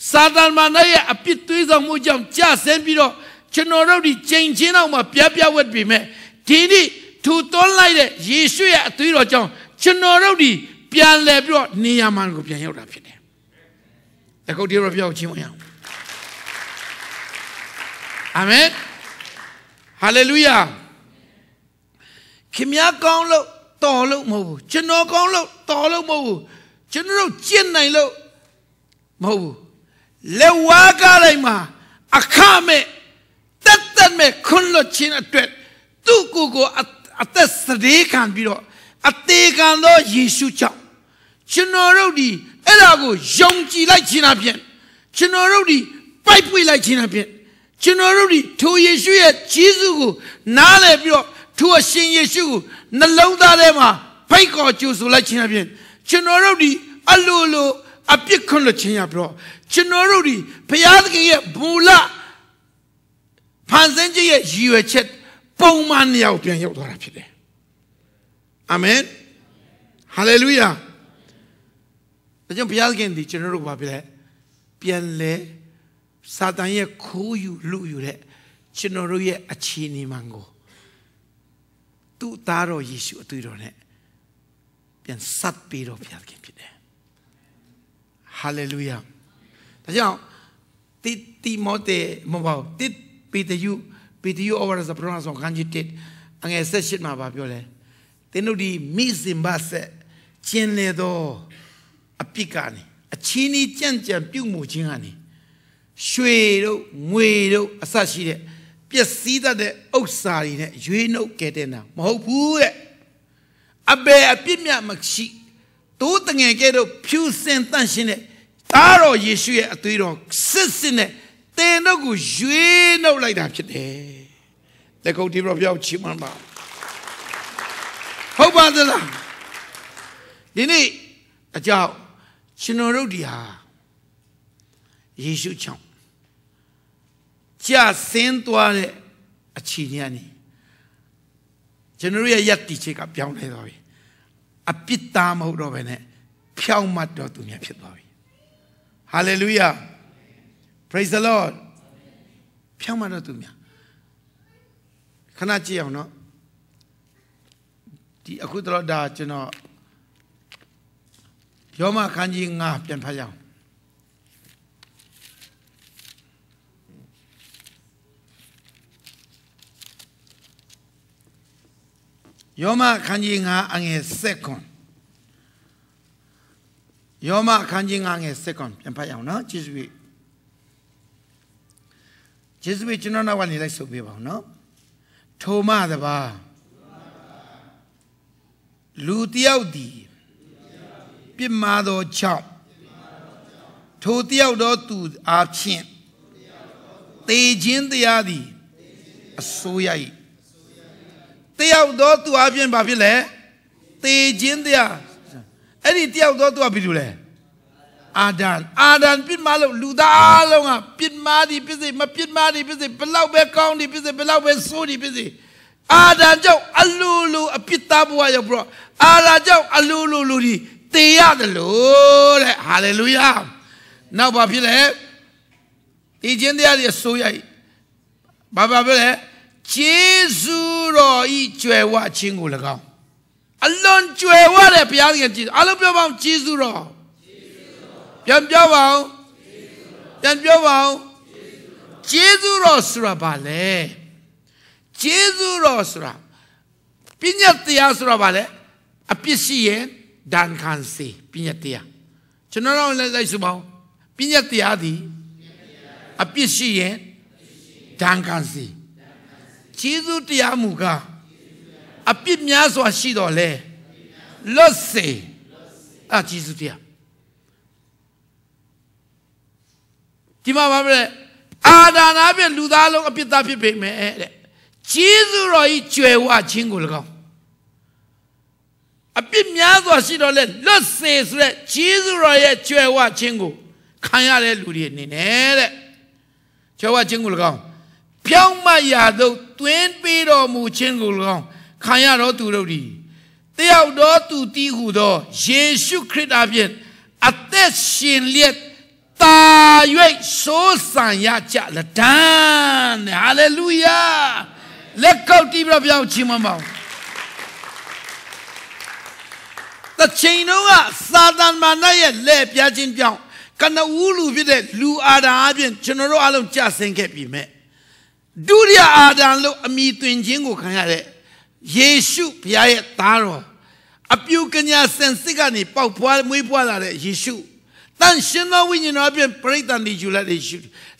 စာတန်မာနရဲ့အပြစ်သွေးဆောင်မှုကြောင့်ကြဆင်းပြီးတော့ကျွန်တော်တို့ဒီချိန်ချင်းအောင်မှာပြပြဝတ်ပြီမဲ့ဒီနေ့ထူသွန်းလိုက်တဲ့ယေရှုရဲ့အသွေးတော်ကြောင့်ကျွန်တော်တို့ဒီပြန်လဲပြီးတော့နေရာမှန်ကိုပြန်ရောက်တာဖြစ်တယ်။ အခုဒီတော့ပြောချင်းဝင်အောင်။အာမင်။ဟာလေလုယာ။ခင်များကောင်းလို့တော်လို့မဟုတ်ဘူးကျွန်တော်ကောင်းလို့တော်လို့မဟုတ်ဘူးကျွန်တော်တို့ကျင့်နိုင်လို့မဟုတ်ဘူးလက်ဝါးကားလိုက်မှာအခမဲ့တက်တက်မဲ့ခွန်းလို့ခြင်းအတွက်သူ့ကိုယ်ကိုအသက်စရေခံပြီးတော့အသေးခံသောယေရှုကြောင့်ကျွန်တော်တို့ဒီ အဲ့ဒါကိုယုံကြည်လိုက်ခြင်းအပြင်ကျွန်တော်တို့ဒီပိုက်ပွေလိုက်ခြင်းအပြင်ကျွန်တော်တို့ဒီထိုယေရှုရဲ့ကြီးစုကိုနားလည်ပြီးတော့ထိုအရှင်ယေရှုကိုနှလုံးသားထဲမှာဖိတ်ခေါ်ကြိုဆိုလိုက်ခြင်းအပြင်ကျွန်တော်တို့ဒီအလိုလိုအပြစ်ခွင့်လွှတ်ခြင်းရပြီးတော့ကျွန်တော်တို့ဒီဘုရားသခင်ရဲ့ဘူလဖန်ဆင်းခြင်းရဲ့ရည်ရွယ်ချက်ပုံမှန်နေရာကိုပြန်ရောက်သွားတာဖြစ်တယ်အာမင်ဟာလေလုယာ ဒါကြောင့်ဘုရားသခင်ဒီကျွန်တော်တို့ဘာဖြစ်လဲပြန်လဲစာတန်ရဲ့ခိုးယူလူယူတဲ့ကျွန်တော်တို့ရဲ့အခြေအနေမှန်ကိုသူ့သားတော်ယေရှုအသွေးတော်နဲ့ပြန်ဆက်ပြီးတော့ဘုရားသခင်ဖြစ်တယ်ဟာလေလုယာဒါကြောင့်တိတိမောတေမဘောတိပေတယုပေတယုဩဝါဒစပရောဆောင်ခန်းကြီးတစ်အငယ်ဆက်ရှစ်မှာပြောလဲသင်တို့ဒီမိစင်ပါဆက်ကျင်လေတော့ အပြစ်ကနေအချင်းကြီးကြံ့ကြံ့ပြုတ်မှုခြင်းကနေရွှေတို့ငွေတို့အစရှိတဲ့ပျက်စီးတတ်တဲ့ဥစ္စာတွေနဲ့ရွေးနှုတ်ကဲတဲ့နာမဟုတ်ဘူးတဲ့အဘယ်အပြစ်မြတ်မရှိတိုးတငယ်ကဲတော့ဖြူစင်တန့်ရှင်းတဲ့သားတော်ယေရှုရဲ့အသွေးတော်စစ်စစ်နဲ့တင်တို့ကိုရွေးနှုတ်လိုက်တာဖြစ်တယ်လက်ကုပ်ဒီဘရောပြောချီးမွမ်းပါဟုတ်ပါသလားဒီနေ့အကြောင်း ရှင်တော်တို့ဒီဟာယေရှုချောင်းကြဆင်းသွားတဲ့အချီနေနေကျွန်တော်ရဲ့ယက်တီချက်ကပြောင်းလဲသွားပြီအပြစ်သားမဟုတ်တော့ဘဲနဲ့ဖြောင်းမတ်တော်သူများဖြစ်သွားပြီ hallelujah praise the lord ဖြောင်းမတ်တော်သူများခဏကြည့်အောင်နော်ဒီအခုတော့ဒါကျွန်တော် ယောမခန်းကြီး9ပြန်ဖတ်ရအောင်ယောမခန်းကြီး9အငယ်7ခွန်ယောမခန်းကြီး9ငယ်7ခွန်ပြန်ဖတ်ရအောင်နော်ကျေးဇူးပြီကျေးဇူးပြီကျွန်တော်နောက်ကနေလိုက်ဆုပ်ပေးပါအောင်နော်ထိုမတပါလူတယောက်ဒီ ပြစ်မှားသောကြောင့်ထိုတယောက်သောသူအားဖြင့်တေခြင်းတရားသည်အစိုးရ၏တယောက်သောသူအပြင်ဘာဖြစ်လဲတေခြင်းတရားအဲ့ဒီတယောက်တော့သူကဘာလို့လဲအာဒန်အာဒန်ပြစ်မှားလို့လူသားအလုံးကပြစ်မှားသည်ဖြစ်စေမပြစ်မှားသည်ဖြစ်စေဘလောက်ပဲကောင်းသည်ဖြစ်စေဘလောက်ပဲဆိုးသည်ဖြစ်စေအာဒန်ကြောင့်အလူလူအပြစ်သားဘဝရောက်ပြီးတော့အာဒန်ကြောင့်အလူလူလူဒီ တေရတယ်လို့တဲ့ဟာလေလုယာနောက်ဘာဖြစ်လဲဒီချင်းတရားတွေဆိုရဘာဘာဖြစ်လဲဂျေဇုတော်ဤကြွယ်ဝခြင်းကို၎င်းအလွန်ကြွယ်ဝတဲ့ဘုရားသခင်ကြည်အလုံးပြောပါအောင်ဂျေဇုတော်ပြန်ပြောပါအောင်ပြန်ပြောပါအောင်ဂျေဇုတော်ဆိုတာဘာလဲဂျေဇုတော်ဆိုတာပညာတရားဆိုတာဘာလဲအပြစ်ရှိရင် ဒဏ်ခံစေပညာတရားကျွန်တော်တို့လည်းလိုက်စုပါအောင်ပညာတရားသည်အပြစ်ရှိရင်ဒဏ်ခံစေဂျေဇုတရားမူကားအပြစ်များစွာရှိတော်လဲလွတ်စေအဂျေဇုတရားဒီမှာဘာလဲအာဒါနာပြလူသားလုံးအပြစ်သားဖြစ်ပေမဲ့တဲ့ဂျေဇုတော်ဤကြွယ်ဝခြင်းကို၎င်း အပြစ်များစွာရှိတော့လဲလွတ်စေဆိုတဲ့ဂျေဇုတော်ရဲ့ကြွယ်ဝခြင်းကိုခံရတဲ့လူတွေအနေနဲ့တဲ့ကြွယ်ဝခြင်းကို၎င်းဖြောင်းမရာသို့တွင်ပေးတော်မူခြင်းကို၎င်းခံရတော်သူတို့သည်တယောက်တော်သူတည်ဟုသောယေရှုခရစ်အပြင်အသက်ရှင်လျက်တာ၍စိုးစံရကြလဒန်းဟာလေလုယာလက်ကောက်တီးပြပြောင်းချီးမွမ်းပါဦး တချိန်တော့ကစာတန်မာနရဲ့လက်ပြချင်းပြောင်းကနဦးလူဖြစ်တဲ့လူအာဒံအပြင်ကျွန်တော်တို့အလုံးကြဆင်းခဲ့ပြီမဲ့ဒုတိယအာဒံလို့အမိတွင်ခြင်းကိုခံရတဲ့ယေရှုဘုရားရဲ့သားတော်အပြုကညာစင်စစ်ကနေပေါက်ဖွားမွေးဖွားလာတဲ့ယေရှုတန်ရှင်သောဝိညာဉ်တော်အပြင်ပြိတ္တန်ဒီယူလိုက်တဲ့ယေရှု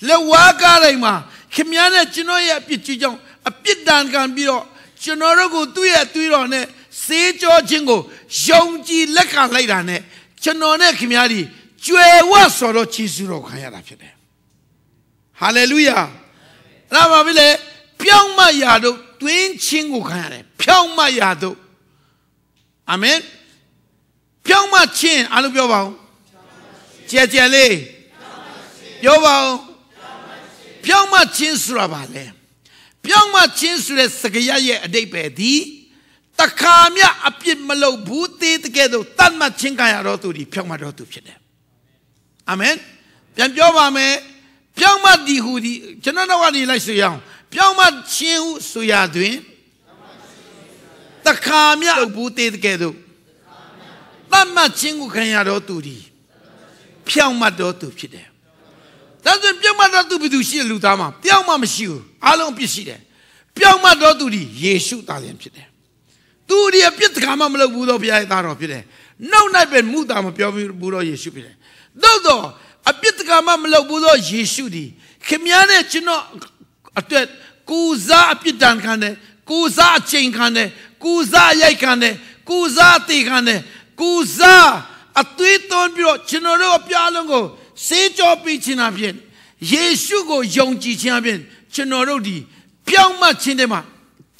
လက်ဝါးကားတိုင်းမှာခင်များနဲ့ကျွန်တော်ရဲ့အပြစ်ကြီးကြောင့်အပြစ်ဒဏ်ခံပြီးတော့ကျွန်တော်တို့ကိုသူ့ရဲ့အသွေးတော်နဲ့ စေးကြောခြင်းကိုယုံကြည်လက်ခံလိုက်တာနဲ့ကျွန်တော်နဲ့ခင်များဒီကျွယ်ဝဆိုတော့ခြေဆုတော်ခံရတာဖြစ်တယ်ဟာလေလုယာအဲ့ဒါပါပြီလေပြောင်းမရာတို့တွင်းချင်းကိုခံရတယ်ဖြောင်းမရာတို့အာမင်ဖြောင်းမချင်းအားလုံးပြောပါဦးကြဲကြဲလေးပြောပါဦးဖြောင်းမချင်းဆိုတာပါလေဖြောင်းမချင်းဆိုတဲ့စကားရဲ့အတိတ်ပဲဒီ တခါမြအပြစ်မလုပ်ဘူးသေးတကယ်တော့တတ်မှတ်ချင်းခံရတော့သူဒီဖြောင်းမတော့သူဖြစ်တယ်အာမင်ပြန်ပြောပါမယ်ဖြောင်းမဒီဟူဒီကျွန်တော်တို့ကနေလိုက်ဆိုရအောင်ပြောင်းမချင်းဟုဆိုရတွင်တခါမြဘူးသေးတဲ့ကဲ့သို့တတ်မှတ်ချင်းကိုခံရတော့သူဒီဖြောင်းမတော့သူဖြစ်တယ်။ဒါဆိုပြောင်းမတော့သူဘယ်သူရှိလူသားမှာပြောင်းမမရှိဘူးအားလုံးအပြစ်ရှိတယ်။ပြောင်းမတော့သူဒီယေရှုသားလင်ဖြစ်တယ်။ သူဒီအပြစ်တခါမှမလုပ်ဘူးတော့ဘုရားရဲ့သားတော်ဖြစ်တယ်။နောက်နိုင်ပဲမူတာမပြောဘူးတော့ယေရှုဖြစ်တယ်။သို့တော့အပြစ်တခါမှမလုပ်ဘူးတော့ယေရှုဒီခင်များနဲ့ကျွန်တော်အတွက်ကိုစားအပြစ်ဒဏ်ခံတယ်ကိုစားအချိန်ခံတယ်ကိုစားရိုက်ခံတယ်ကိုစားတေခံတယ်ကိုစားအသွေးသွင်းပြီးတော့ကျွန်တော်တို့အပြားလုံးကိုစေးကြောပေးခြင်းအပြင်ယေရှုကိုယုံကြည်ခြင်းအပြင်ကျွန်တော်တို့ဒီပြောင်းမှခြင်းတဲ့မှာ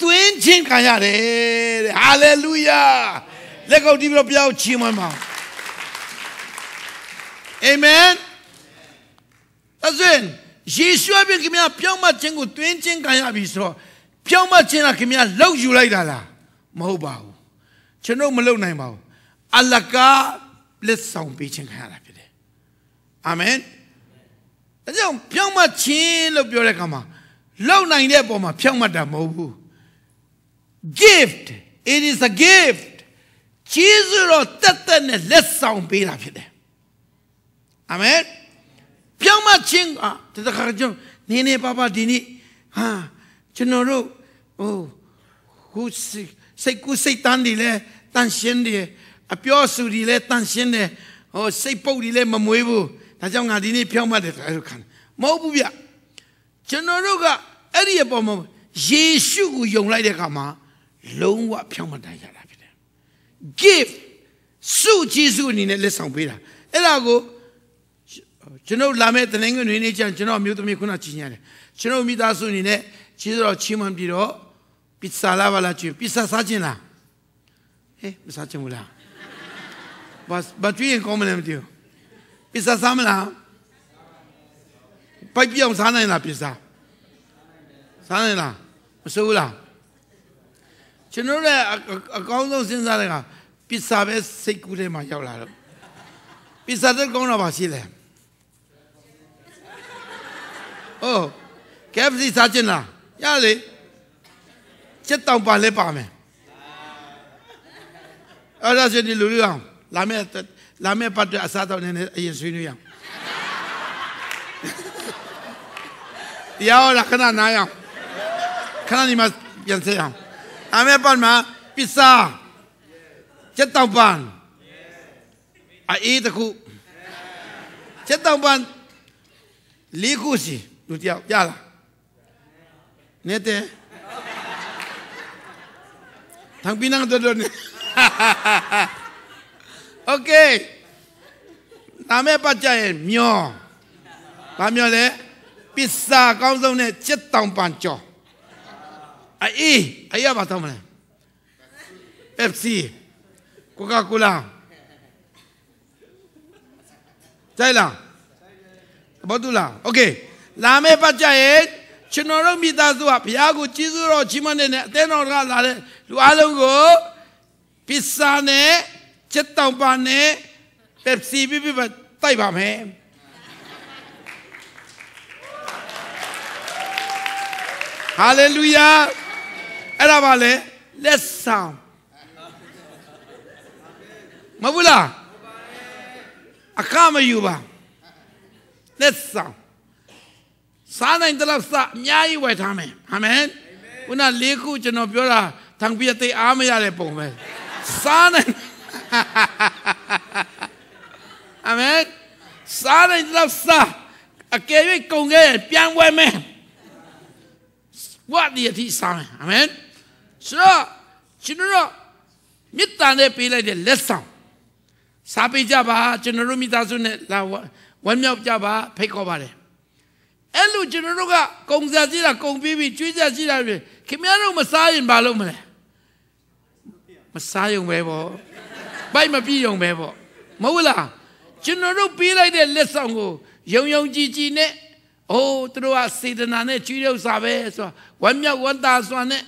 တွင်းခြင်းခံရတယ်တဲ့ဟာလေလုယာလက်ကောက်တီးပြီးတော့ပြောင်းချီးမွမ်းပါအာမင်အဇင်ယေရှုအပြင်ခင်ဗျာပြောင်းမခြင်းကိုတွင်းချင်းခံရပြီဆိုတော့ပြောင်းမခြင်းကခင်ဗျာလောက်ယူလိုက်တာလားမဟုတ်ပါဘူးကျွန်တော်မလုပ်နိုင်ပါဘူးအလကားလက်ဆောင်ပေးခြင်းခံရတာဖြစ်တယ်အာမင်ဒါကြောင့်ပြောင်းမခြင်းလို့ပြောတဲ့အခါမှာလောက်နိုင်တဲ့ပုံမှာဖြောင်းမတာမဟုတ်ဘူး gift it is a gift ကျေးဇူးတော်တက်တက်နဲ့လက်ဆောင်ပေးတာဖြစ်တယ်အာမင်ပြောင်းမချင်းอ่ะတခါကျွန်တော်နေနေပါပါဒီနေ့ဟာကျွန်တော်တို့ဟိုဟိုစိတ်ကူးစိတ်တန်းတွေလဲတန်ရှင်းတယ်အပြောဆူတွေလဲတန်ရှင်းတယ်ဟိုစိတ်ပုတ်တွေလဲမမွေးဘူးဒါကြောင့်ငါဒီနေ့ဖြောင်းမှတ်တယ်အဲ့လိုခံမဟုတ်ဘူးဗျကျွန်တော်တို့ကအဲ့ဒီအပေါ်မှာယေရှုကိုယုံလိုက်တဲ့အခါမှာ လုံးဝဖြောင်းမှတ်တိုင်းရတာဖြစ်တယ် give စုဂျေစုအနေနဲ့လက်ဆောင်ပေးတာအဲ့ဒါကိုကျွန်တော်လာမဲ့တနင်္ဂနွေနေ့ကျရင်ကျွန်တော်မျိုးသမီးခုနကြီးညာတယ်ကျွန်တော်မိသားစုအနေနဲ့ခြေတော်ချီးမွမ်းပြီးတော့ပစ်စာလာပါလားကျွပစ်စာစားခြင်းလားဟဲ့မစားခြင်းဘူးလားဘာဘာကြွေးရင်ကောင်းမလဲမသိဘူးပစ္စာစားမလားပိုက်ပြောင်စားနိုင်လားပစ္စာစားနိုင်လားမစိုးဘူးလား ကျွန်တော်လည်းအအအကောင်းဆုံးစဉ်းစားတဲ့ကပစ္စာပဲစိတ်ကူးထဲမှာရောက်လာတော့ပစ္စာတဲ့ကောင်းတော့ပါရှိလဲအိုး KFC စားခြင်းလားရလေချက်တောင်ပါလဲပါမယ်အဲ့ဒါဆိုဒီလူလူအောင်လာမယ့်လာမယ့်ပတ်တဲ့အစားတော့နည်းနည်းအရင်ဆွေးနွေးရအောင်တရားဟောတာခဏနားရအောင်ခဏဒီမှာပြန်ဆက်အောင်လာမယ့်ပတ်မှာပစ္စာချက်တောင်ပန်အေးတခုချက်တောင် amepalma pizza cetaupan ai taku cetaupan likusi lu tiap jala nete tang pinang dodon okay နာမည်ပတ်ကြရင်မျောဘာမျောလဲပစ္စာကောင်းဆုံးတဲ့7တောင်ပန်ကျော် အေးအေးရပါတော့မလဲပက်ဆီကိုကာကိုလာကြိုက်လားဘာတူလားโอเคလာမည်ပတ်ကြရင်ကျွန်တော်တို့မိသားစုကဘုရားကိုကျေးဇူးတော်ချီးမွမ်းတဲ့အသင်းတော်ကလာတဲ့လူအလုံးကိုပစ္စာနဲ့စက်တောင်ပန်နဲ့ပက်ဆီပြပြတိုက်ပါမယ်ဟာလေလုယာ အဲ့ဒါပါလေလက်ဆောင်မဟုတ်ဘူးလားအခမယူပါလက်ဆောင်စားနိုင်တဲ့လောက်စားအများကြီးဝယ်ထားမယ်အာမင်ခုနလေးခုကျွန်တော်ပြောတာထံပြတဲ့အားမရတဲ့ပုံပဲစားနိုင်အာမင်စားနိုင်တဲ့လောက်စားအကယ်၍ကုန်ခဲ့ရင်ပြန်ဝယ်မယ်ဝတ်ဒီအထိစားမယ်အာမင် ဆိုတော့ကျွန်တော်တို့မေတ္တာနဲ့ပေးလိုက်တဲ့လက်ဆောင်စားပေးကြပါကျွန်တော်တို့မိသားစုနဲ့လာဝမ်းမြောက်ကြပါဖိတ်ခေါ်ပါတယ်အဲ့လိုကျွန်တော်တို့ကကုံစားကြည့်တာကုံပြီးပြီးကျွေးကြကြည့်တာပြီခင်ဗျားတို့မစားရင်ဘာလုပ်မလဲမစားရုံပဲပေါ့ဘိုက်မပြည့်ရုံပဲပေါ့မဟုတ်လားကျွန်တော်တို့ပေးလိုက်တဲ့လက်ဆောင်ကိုယုံယုံကြည်ကြည်နဲ့အိုးသူတို့ကစေတနာနဲ့ကျွေးတဲ့ဥစ္စာပဲဆိုဝမ်းမြောက်ဝမ်းသာစွာနဲ့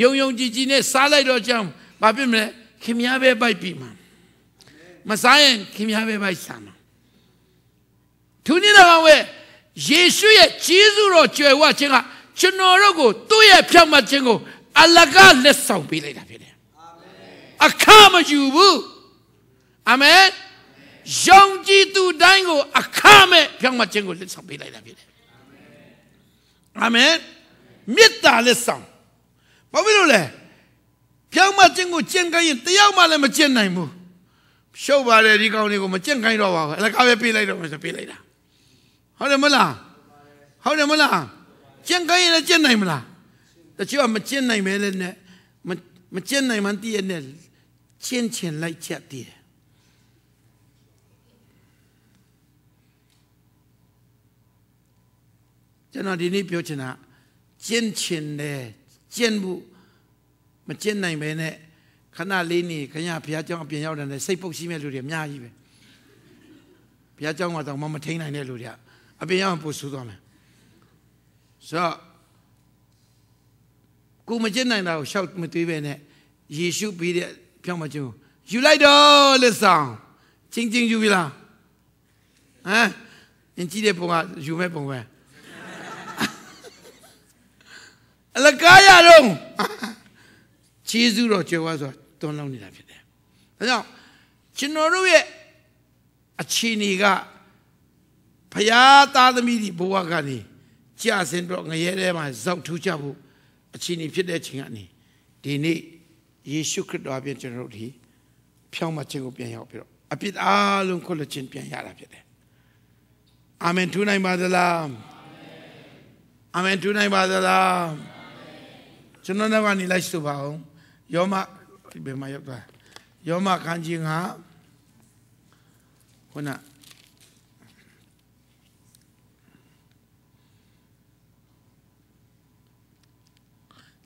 ယုံယုံကြည်ကြည်နဲ့စားလိုက်တော့ကြောင်းဘာဖြစ်မလဲခင်ဗျားပဲဘိုက်ပြီမှာမစားရင်ခင်ဗျားပဲဘိုက်စားမှာသူနေတော့ဝဲယေရှုရဲ့ဂျေဇုတော်ကြွယ်ဝခြင်းကကျွန်တော်တို့ကိုသူ့ရဲ့ဖြောင့်မတ်ခြင်းကိုအလကားလက်ဆောင်ပေးလိုက်တာဖြစ်တယ်။အခမယူဘူး။အာမင်။ယုံကြည်သူတိုင်းကိုအခမဲ့ဖြောင့်မတ်ခြင်းကိုလက်ဆောင်ပေးလိုက်တာဖြစ်တယ်။အာမင်။မေတ္တာလက်ဆောင်။ ဘာဖြစ်လို့လဲ။ဖြောင့်မတ်ခြင်းကိုကျင့်ကြရင်တယောက်မှလည်းမကျင့်နိုင်ဘူး။ရှုပ်ပါလေဒီကောင်တွေကိုမကျင့်ခိုင်းတော့ပါဘူး။အလကားပဲပေးလိုက်တော့မယ်ဆိုပေးလိုက်တာ။ဟုတ်တယ်မလားဟုတ်တယ်မလားကျင့်ခိုင်းရင်ကျင့်နိုင်မလားတချို့ကမကျင့်နိုင်ပဲလေနဲ့မကျင့်နိုင်မှတည့်ရနဲ့ကျင့်ချင်လိုက်ချက်တည်တယ်ကျွန်တော်ဒီနေ့ပြောချင်တာကျင့်ချင်တယ် ကျင့်မှုမကျင့်နိုင်ပဲနဲ့ခဏလေးနေခရဘုရားကျောင်းအပြင်ရောက်တယ်စိတ်ပုတ်ရှိမဲ့လူတွေအများကြီးပဲဘုရားကျောင်းကတော့မမထိန်နိုင်တဲ့လူတွေကအပြင်ရောက်ပို့ဆူသွားမယ်ဆိုတော့ကိုမကျင့်နိုင်တာကိုရှောက်မတွေးပဲနဲ့ယေရှုပြီးတဲ့ဖြောင်းမကျုံယူလိုက်တော့လက်ဆောင်ချင်းချင်းယူပြီလားဟမ်အင်ကြီးတဲ့ပုံကယူမဲ့ပုံပဲ အလကားရတော့ခြေစုတော့ကျွယ်ဝဆိုတွန်းလောင်းနေတာဖြစ်တယ်ဒါကြောင့်ကျွန်တော်တို့ရဲ့အခြေအနေကဖရာသားသမီးဒီဘဝကနေကြာစင်တော့ငရဲထဲမှာဇောက်ထူးကြဖို့အခြေအနေဖြစ်တဲ့ချိန်ကနေဒီနေ့ယေရှုခရစ်တော်အပြင်ကျွန်တော်တို့ဒီဖြောင်းမခြင်းကိုပြန်ရောက်ပြီးတော့အပြစ်အလုံးခွတ်လခြင်းပြန်ရတာဖြစ်တယ်အာမင်ထူနိုင်ပါသလားအာမင်ထူနိုင်ပါသလား ကျွန်တော်တို့ကနေလိုက်ဆိုပါအောင်ယောမဘယ်မှာရောက်သွားယောမခန်းကြီးကခုန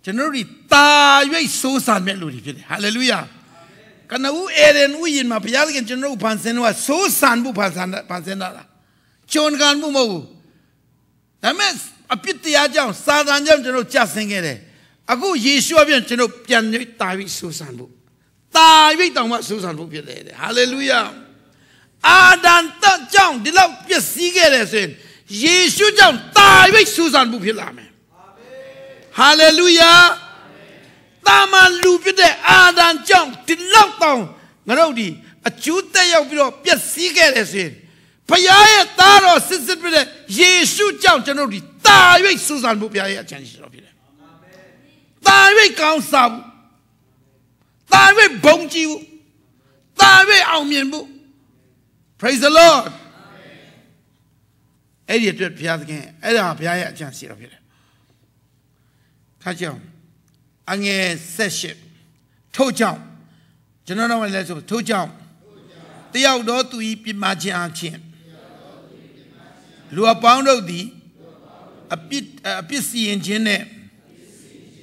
ကျွန်တော်တို့တာ၍စိုးစာမဲ့လူတွေဖြစ်တယ်ဟာလေလုယာကနဦးအေရန်ဥယျာဉ်မှာဘုရားသခင်ကျွန်တော်တို့ဖန်ဆင်းတော့ဆိုးဆန်မှုဖန်ဆင်းဖန်ဆင်းတာလားဂျွန်ကန်မှုမဟုတ်ဘူးဒါပေမဲ့အပြစ်တရားကြောင့်စာတန်ကြောင့်ကျွန်တော်ကြာဆင်းခဲ့တယ် အခုယေရှုအပြင်ကျွန်တော်ပြန်၍တာပြီးဆိုးဆန်ဖို့တာ၍တောင်မှဆိုးဆန်ဖို့ဖြစ်တယ်ဟာလေလုယာအာဒန်တကြောင့်ဒီလောက်ပျက်စီးခဲ့တယ်ဆိုရင်ယေရှုကြောင့်တာ၍ဆိုးဆန်ဖို့ဖြစ်လာမယ်ဟာလေလုယာတာမန်လူဖြစ်တဲ့အာဒန်ကြောင့်ဒီလောက်တောင်ငါတို့ဒီအကျိုးတက်ရောက်ပြီးတော့ပျက်စီးခဲ့တယ်ဆိုရင်ဘုရားရဲ့သားတော်စစ်စစ်ဖြစ်တဲ့ယေရှုကြောင့်ကျွန်တော်တို့ဒီတာ၍စူးစမ်းဖို့ဘုရားရဲ့အချမ်းရှိတော်ဖြစ် တယ်။တာ၍ကောင်းစားဖို့တာ၍ဘုံကြည့်ဖို့တာ၍အောင်မြင်ဖို့ Praise the Lord အဲ့ဒီအတွက်ဘုရားသခင်အဲ့ဒါဘုရားရဲ့အချမ်းရှိတော်ဖြစ်တယ်။ခါကြောင့်အငယ်ဆက်ရှိထို့ကြောင့်ကျွန်တော်တို့လည်းဆိုထို့ကြောင့်တယောက်တော့သူဤပြမခြင်းအချင်းလူအပေါင်းတို့သည်အပြစ်အပြစ်စီရင်ခြင်းနဲ့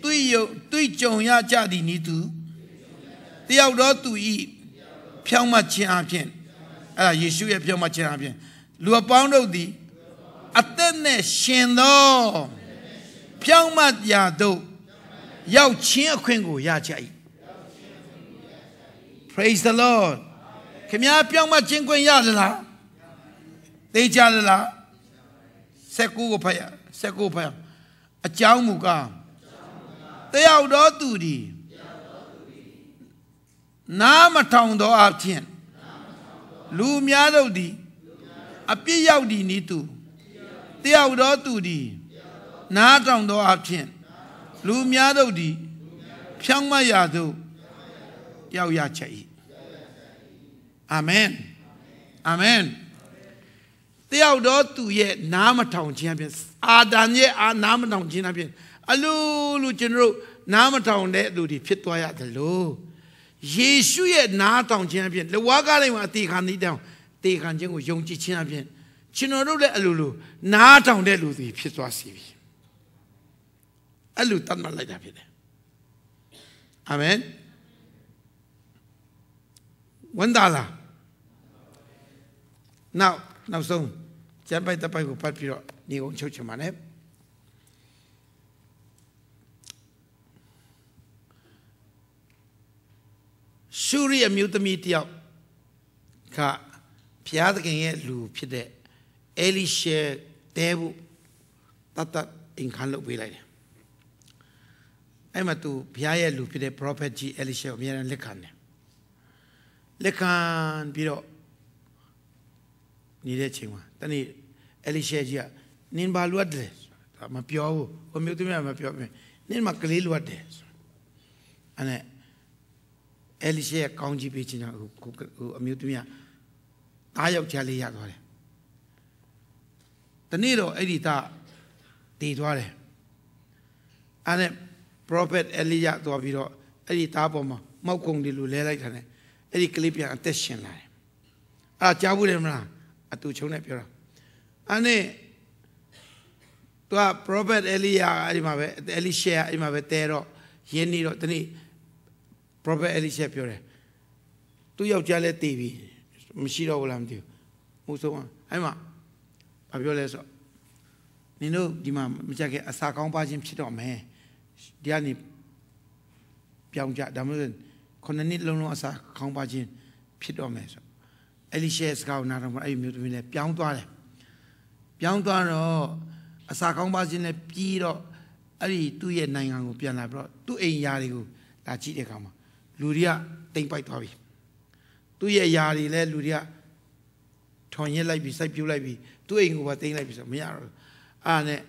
တွေ့ယုံတွေ့ကြုံရကြသည်နီသူတယောက်တော့သူဤဖြောင်းမှခြင်းအဖြစ်အဲ့ဒါယေရှုရဲ့ဖြောင်းမှခြင်းအဖြစ်လူအပေါင်းတို့သည်အသက်နဲ့ရှင်သောဖြောင်းမှရာတို့ရောက်ချင်းအခွင့်ကိုရကြ၏. Praise the Lord ခင်ဗျားပြောင်းမချင်းခွင့်ရသလားသိကြသလားဆက်ကူကိုဖတ်ရဆက်ကူဖတ်ရအကြောင်းမူကား တယောက်တော်သူဒီနားမထောင်သောအဖြစ်လူများတို့သည်အပြစ်ရောက်သည်နီးသူတယောက်တော်သူဒီနားထောင်သောအဖြစ်လူများတို့သည်ဖြောင်းမရသို့ရောက်ရချက်၏အာမင်အာမင်တယောက်တော့သူရဲ့နားမထောင်ခြင်းအပြင်အာဒံရဲ့အာနားမထောင်ခြင်းအပြင် အလိုလိုကျွန်တော်တို့နားမထောင်တဲ့လူတွေဖြစ်သွားရတယ်လို့ယေရှုရဲ့နားထောင်ခြင်းအပြင်လဝါကားတိုင်းမှာအသေးခံနေတောင်တေခံခြင်းကိုယုံကြည်ခြင်းအပြင်ကျွန်တော်တို့လည်းအလိုလိုနားထောင်တဲ့လူတွေဖြစ်သွားစီပြီအဲ့လိုတတ်မှတ်လိုက်တာဖြစ်တယ်အာမင်ဝန်တာလားနောက်နောက်ဆုံးကျမ်းပိုက်တပိုက်ကိုပတ်ပြီးတော့ညီကုန်းချုပ်ချင်ပါနဲ့ ရှုရီအမျိုးသမီးတယောက်ကဘုရားသခင်ရဲ့လူဖြစ်တဲ့အဲလိရှေတဲဘူးတတ်တတ်အင်ခံလုပ်ပေးလိုက်တယ်အဲ့မှာသူဘုရားရဲ့လူဖြစ်တဲ့ prophet ကြီးအဲလိရှေကိုအများနဲ့လက်ခံတယ်လက်ခံပြီးတော့နေတဲ့ချိန်မှာတနေ့အဲလိရှေကြီးကနင်ဘာလွတ်တယ်မပြောဘူးဟိုမျိုးသမီးကမပြောဘူးနင်မကလေးလွတ်တယ်အဲ့နဲ့ အဲလိရှေကကောင်းကြီးပေးချင်တာဟိုဟိုအမျိုးသမီးကသားယောက်ျားလေးရသွားတယ်တနေ့တော့အဲ့ဒီသားတည်သွားတယ်အဲ့နဲ့ prophet အဲလိယသွားပြီးတော့အဲ့ဒီသားပေါ်မှာမောက်ကုံတွေလိုလဲလိုက်တာ ਨੇ အဲ့ဒီကလေးပြန်အသက်ရှင်လာတယ်အဲ့ဒါကြားဘူးတယ်မလားအတူချုံနဲ့ပြောတာအဲ့နဲ့သူက prophet အဲလိယအဲ့ဒီမှာပဲအဲလိရှေအဲ့ဒီမှာပဲတဲတော့ရင်းနေတော့တနေ့ prophet အဲလိရှေပြောတယ်သူယောက်ျားလဲတည်ပြီမရှိတော့ဘူးလားမသိဘူးမို့ဆုံးအဲ့မှာဘာပြောလဲဆိုနင်တို့ဒီမှာမကြက်ခဲ့အစာကောင်းပါခြင်းဖြစ်တော့မယ်ဒီကနေပြောင်းကြဒါမှမဟုတ်ခုနှစ်နှစ်လုံးလုံးအစာကောင်းပါခြင်းဖြစ်တော့မယ်ဆိုအဲ့ဒီရှဲစကားကိုနားတော့အဲ့ဒီမျိုးသမီးလည်းပြောင်းသွားတယ်ပြောင်းသွားတော့အစာကောင်းပါခြင်းလည်းပြီးတော့အဲ့ဒီသူ့ရဲ့နိုင်ငံကိုပြန်လာပြီးတော့သူ့အိမ်ယာတွေကိုလာကြည့်တဲ့အခါမှာ လူတွေကတိမ်ပိုက်သွားပြီသူ့ရဲ့ယာတွေလည်းလူတွေကထောင်ရစ်လိုက်ပြီးစိုက်ပြိုးလိုက်ပြီးသူ့အိမ်ကိုပါတိမ်လိုက်ပြီးဆိုမရတော့အဲ့နဲ့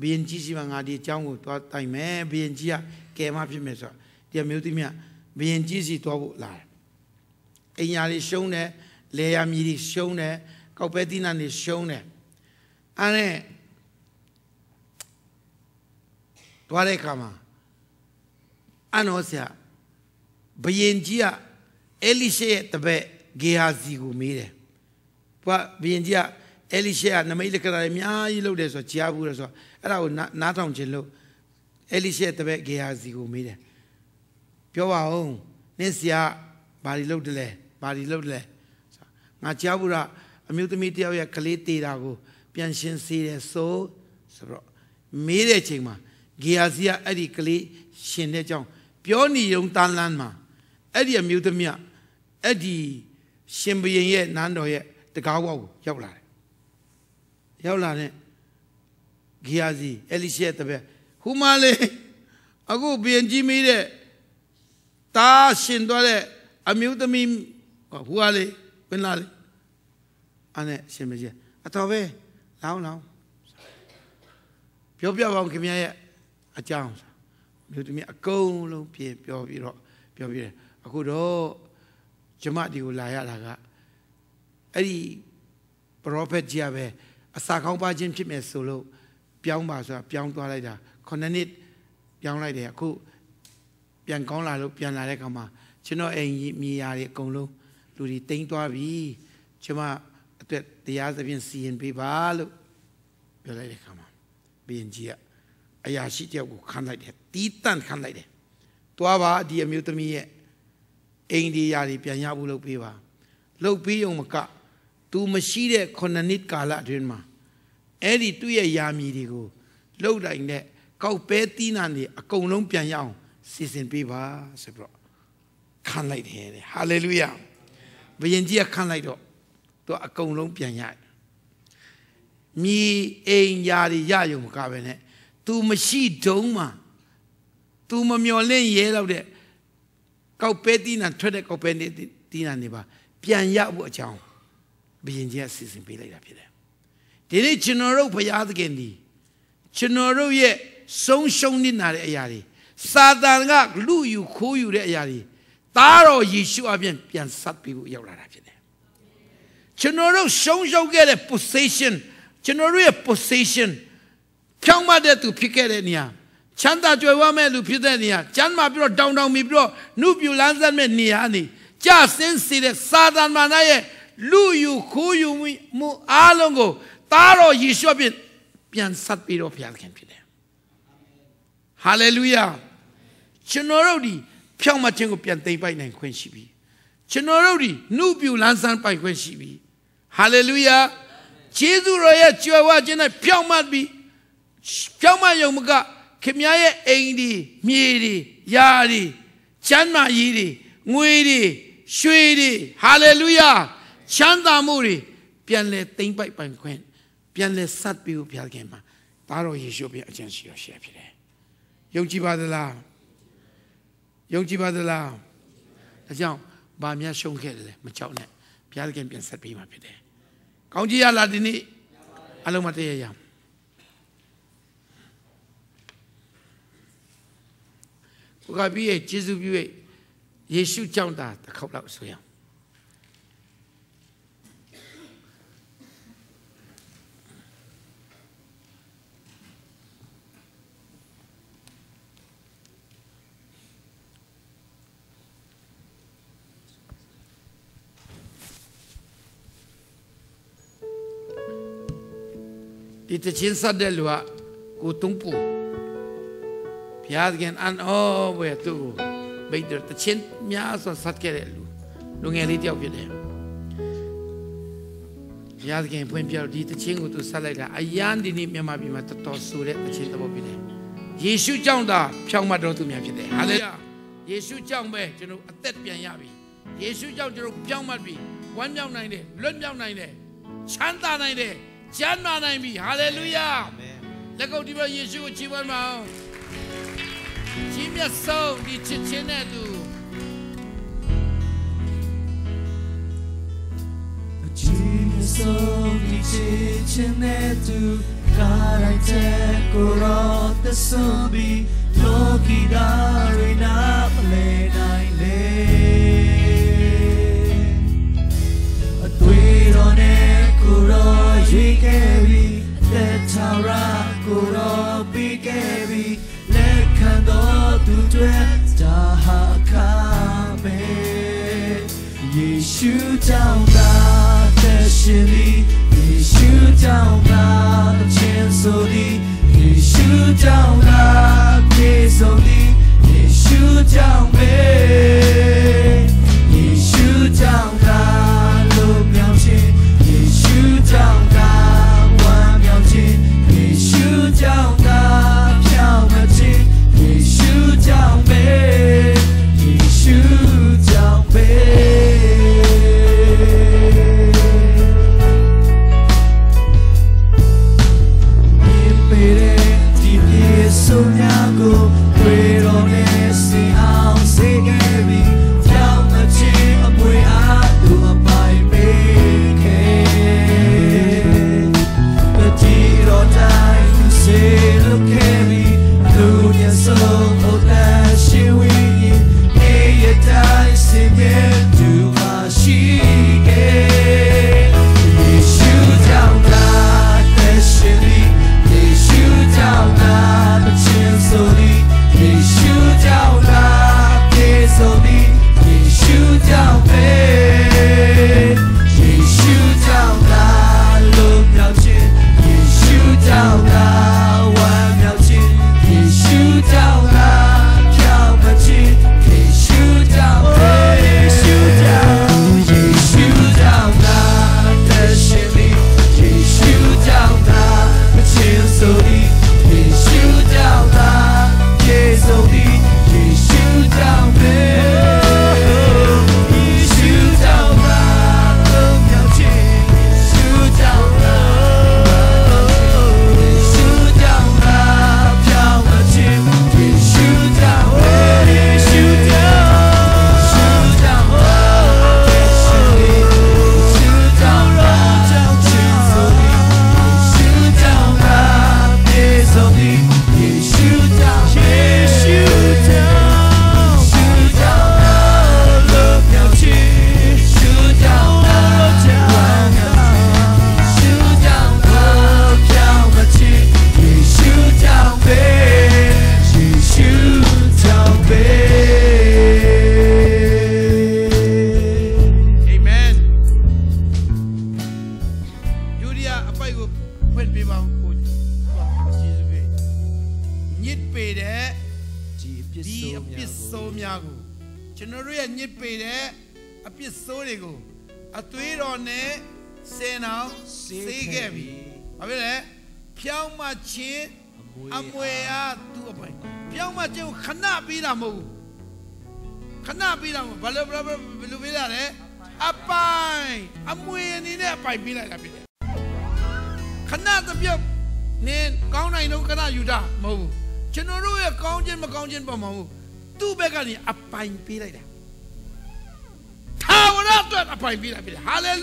ဘယင်ကြီးစီမငါဒီအကြောင်းကိုသွားတိုင်မယ်ဘယင်ကြီးကကဲမဖြစ်မယ်ဆိုတော့ဒီမျိုးသမီးကဘယင်ကြီးစီသွားဖို့လာတယ်အိမ်ယာတွေရှုံးတယ်လေယာမြေတွေရှုံးတယ်ကောက်ပဲတိနာတွေရှုံးတယ်အဲ့နဲ့သွားတဲ့အခါမှာအနောဆရာ ဘယင်ကြီးကအဲလိရှေရဲ့တပည့်ဂေဟာစီကိုမေးတယ်ဘုရားဘယင်ကြီးကအဲလိရှေကနမိတ်လက္ခဏာတွေအများကြီးလုပ်တယ်ဆိုကြားဘူးလဲဆိုတော့အဲ့ဒါကိုနားထောင်ခြင်းလို့အဲလိရှေတပည့်ဂေဟာစီကိုမေးတယ်ပြောပါဦးနင့်ဆရာဘာတွေလုပ်တယ်လဲဘာတွေလုပ်တယ်လဲငါကြားဘူးလားအမျိုးသမီးတယောက်ရဲ့ကလေးတေတာကို ပြန်ရှင်းစေတယ်ဆိုဆိုတော့မေးတဲ့ချိန်မှာဂီယာစီကအဲ့ဒီကလေးရှင်တဲ့ကြောင်းပြောနေုံတန်လန်းမှာ အဲ့ဒီအမျိုးသမီးကအဲ့ဒီရှင်ဘရင်ရဲ့နန်းတော်ရဲ့တကားဝေါကိုရောက်လာတယ်ရောက်လာတဲ့ဂီယာစီအဲလိရှေတပည့်ဟူမလေးအခုဘရင်ကြီးမေးတဲ့တာရှင်သွားတဲ့အမျိုးသမီးဟူကလေးဝင်လာလေအဲ့နဲ့ရှင်မကြီးအတော်ပဲလောင်းလောင်းပြောပြပါဦးခင်ဗျားရဲ့အကြောင်းမြို့သမီးအကုန်လုံးပြင်ပြောပြီးတော့ပြောပြီးတယ် အခုတော့ကျမဒီကိုလာရတာကအဲ့ဒီပရောဖက်ကြီးကပဲအစာကောင်းပါခြင်းဖြစ်မယ်ဆိုလို့ပြောင်းပါဆိုတာပြောင်းသွားလိုက်တာခုနှစ်နှစ်ပြောင်းလိုက်တယ်အခုပြန်ကောင်းလာလို့ပြန်လာတဲ့ခါမှာကျွန်တော်အိမ်ကြီးမြေယာတွေအကုန်လုံးလူတွေတိမ့်သွားပြီကျမအတွက်တရားသဖြင့်စီရင်ပေးပါလို့ပြောလိုက်တဲ့ခါမှာဘုရင်ကြီးကအရာရှိတယောက်ကိုခန့်လိုက်တယ်တီးတန့်ခန့်လိုက်တယ်တွားပါဒီအမျိုးသမီးရဲ့ အိမ်ဒီယာတွေပြန်ရဖို့လုပ်ပေးပါလုပ်ပြီးုံမက तू မရှိတဲ့ခုနှစ်နှစ်ကာလအတွင်းမှာအဲ့ဒီသူ့ရဲ့ယာမီတွေကိုလှုပ်တိုင်းနဲ့ကောက်ပဲတီးနာနေအကုန်လုံးပြန်ရအောင်စီစဉ်ပေးပါဆိုပြီးတော့ခံလိုက်တယ်တဲ့ဟာလေလုယာဘုရင်ကြီးကခံလိုက်တော့သူအကုန်လုံးပြန်ရတယ်မြေအိမ်ယာတွေရယုံမကပဲနဲ့ तू မရှိတုံးမှာ तू မမျော်လင့်ရဲတော့တဲ့ ကောက်ပဲတီးနာထွက်တဲ့ကောက်ပဲတီးနာနေပါပြန်ရဖို့အကြောင်းဘုရင်ကြီးကစီစဉ်ပေးလိုက်တာဖြစ်တယ်ဒီနေ့ကျွန်တော်တို့ဘုရားသခင်ဒီကျွန်တော်တို့ရဲ့ဆုံးရှုံးနေတာတဲ့အရာတွေစာတန်ကလူယူခိုးယူတဲ့အရာတွေသားတော်ယေရှုအပြင်ပြန်ဆက်ပြီးဖို့ရောက်လာတာဖြစ်တယ်ကျွန်တော်တို့ရှုံးရှုံးခဲ့တဲ့ possession ကျွန်တော်တို့ရဲ့ possession ဖြောင်းမတဲ့သူဖြစ်ခဲ့တဲ့နေရာ ချမ်းသာကြွယ်ဝမဲ့လူဖြစ်တဲ့နေရာကျမ်းမာပြီးတော့တောင်းတောင်းပြီးတော့နှုတ်ပြလန်းဆက်မဲ့နေရာနေကြဆင်းစေတဲ့စာတန်မာနရဲ့လူယူခိုးယူမှုအားလုံးကိုသားတော်ယေရှုအပြင်ပြန်ဆက်ပြီးတော့ဘုရားခင်ဖြစ်တယ်ဟာလေလုယာကျွန်တော်တို့ဒီဖြောင့်မခြင်းကိုပြန်သိမ့်ပိုက်နိုင်ခွင့်ရှိပြီကျွန်တော်တို့ဒီနှုတ်ပြလန်းဆန်းပိုက်ခွင့်ရှိပြီဟာလေလုယာဂျေဇုတော်ရဲ့ကြွယ်ဝခြင်းနဲ့ဖြောင့်မတ်ပြီးဖြောင့်မတ်ယုံမက ခင်များရဲ့အိမ်ဒီမြေဒီယာဒီချမ်းသာကြီးဒီငွေဒီရွှေဒီဟာလေလုယာချမ်းသာမှုတွေပြန်လဲသိမ့်ပိုက်ပိုင်ခွင့်ပြန်လဲဆက်ပြီးဘုရားခင်မှာသားတော်ယေရှုပြန်အကျဉ်းရှိတော်ရှေ့ဖြစ်တယ်ယုံကြည်ပါသလားယုံကြည်ပါသလားဒါကြောင့်ဘာများရှုံးခဲ့တယ်လဲမကြောက်နဲ့ဘုရားခင်ပြန်ဆက်ပြီးမှဖြစ်တယ်ကောင်းကြီးရလားဒီနေ့အလုံးမတည့်ရရအောင် ဘုရားပြည့်ရဲ့ယေရှုပြည့်ယေရှုကြောင့်တာတစ်ခေါက်လောက်ဆိုရအောင်ဒီတချင်းဆက်တဲ့လူကကိုတုံးပူ ဘုရားသခင်အန်အောဘယ်သူဘိတ်တချင်းများစွာဆက်ခဲ့တဲ့လူလူငယ်လေးတယောက်ဖြစ်တယ်ဘုရားသခင်ဖွင့်ပြတော့ဒီတချင်းကိုသူဆက်လိုက်တာအယမ်းဒီနေ့မြန်မာပြည်မှာတော်တော်ဆူတဲ့တချင်းသဘောဖြစ်တယ်ယေရှုကြောင့်သာဖြောင်းမတော်သူများဖြစ်တယ်ဟာလေလုယာယေရှုကြောင့်ပဲကျွန်တော်အသက်ပြန်ရပြီယေရှုကြောင့်ကျွန်တော်ဖြောင်းမတ်ပြီဝမ်းမြောက်နိုင်တယ်လွတ်မြောက်နိုင်တယ်ချမ်းသာနိုင်တယ်ကျမ်းမာနိုင်ပြီဟာလေလုယာလက်ကုပ်ဒီဘယေရှုကိုချီးမွမ်းပါအောင် ကြီးမြတ်ဆုံးဒီချစ်ချင်းတဲ့သူ So di chichin tu karai te koro te sobi loki dari na pale nai le a tui ro ne kuro yi ke bi te tara kuro bi ke bi le kan do tu tue ta ha ka me ယေရှုကြောင့်သာသက်ရှင်သည်ယေရှုကြောင့်သာအချင်းဆိုသည်ယေရှုကြောင့်သာပြေဆုံးသည်ယေရှုကြောင့်ပဲ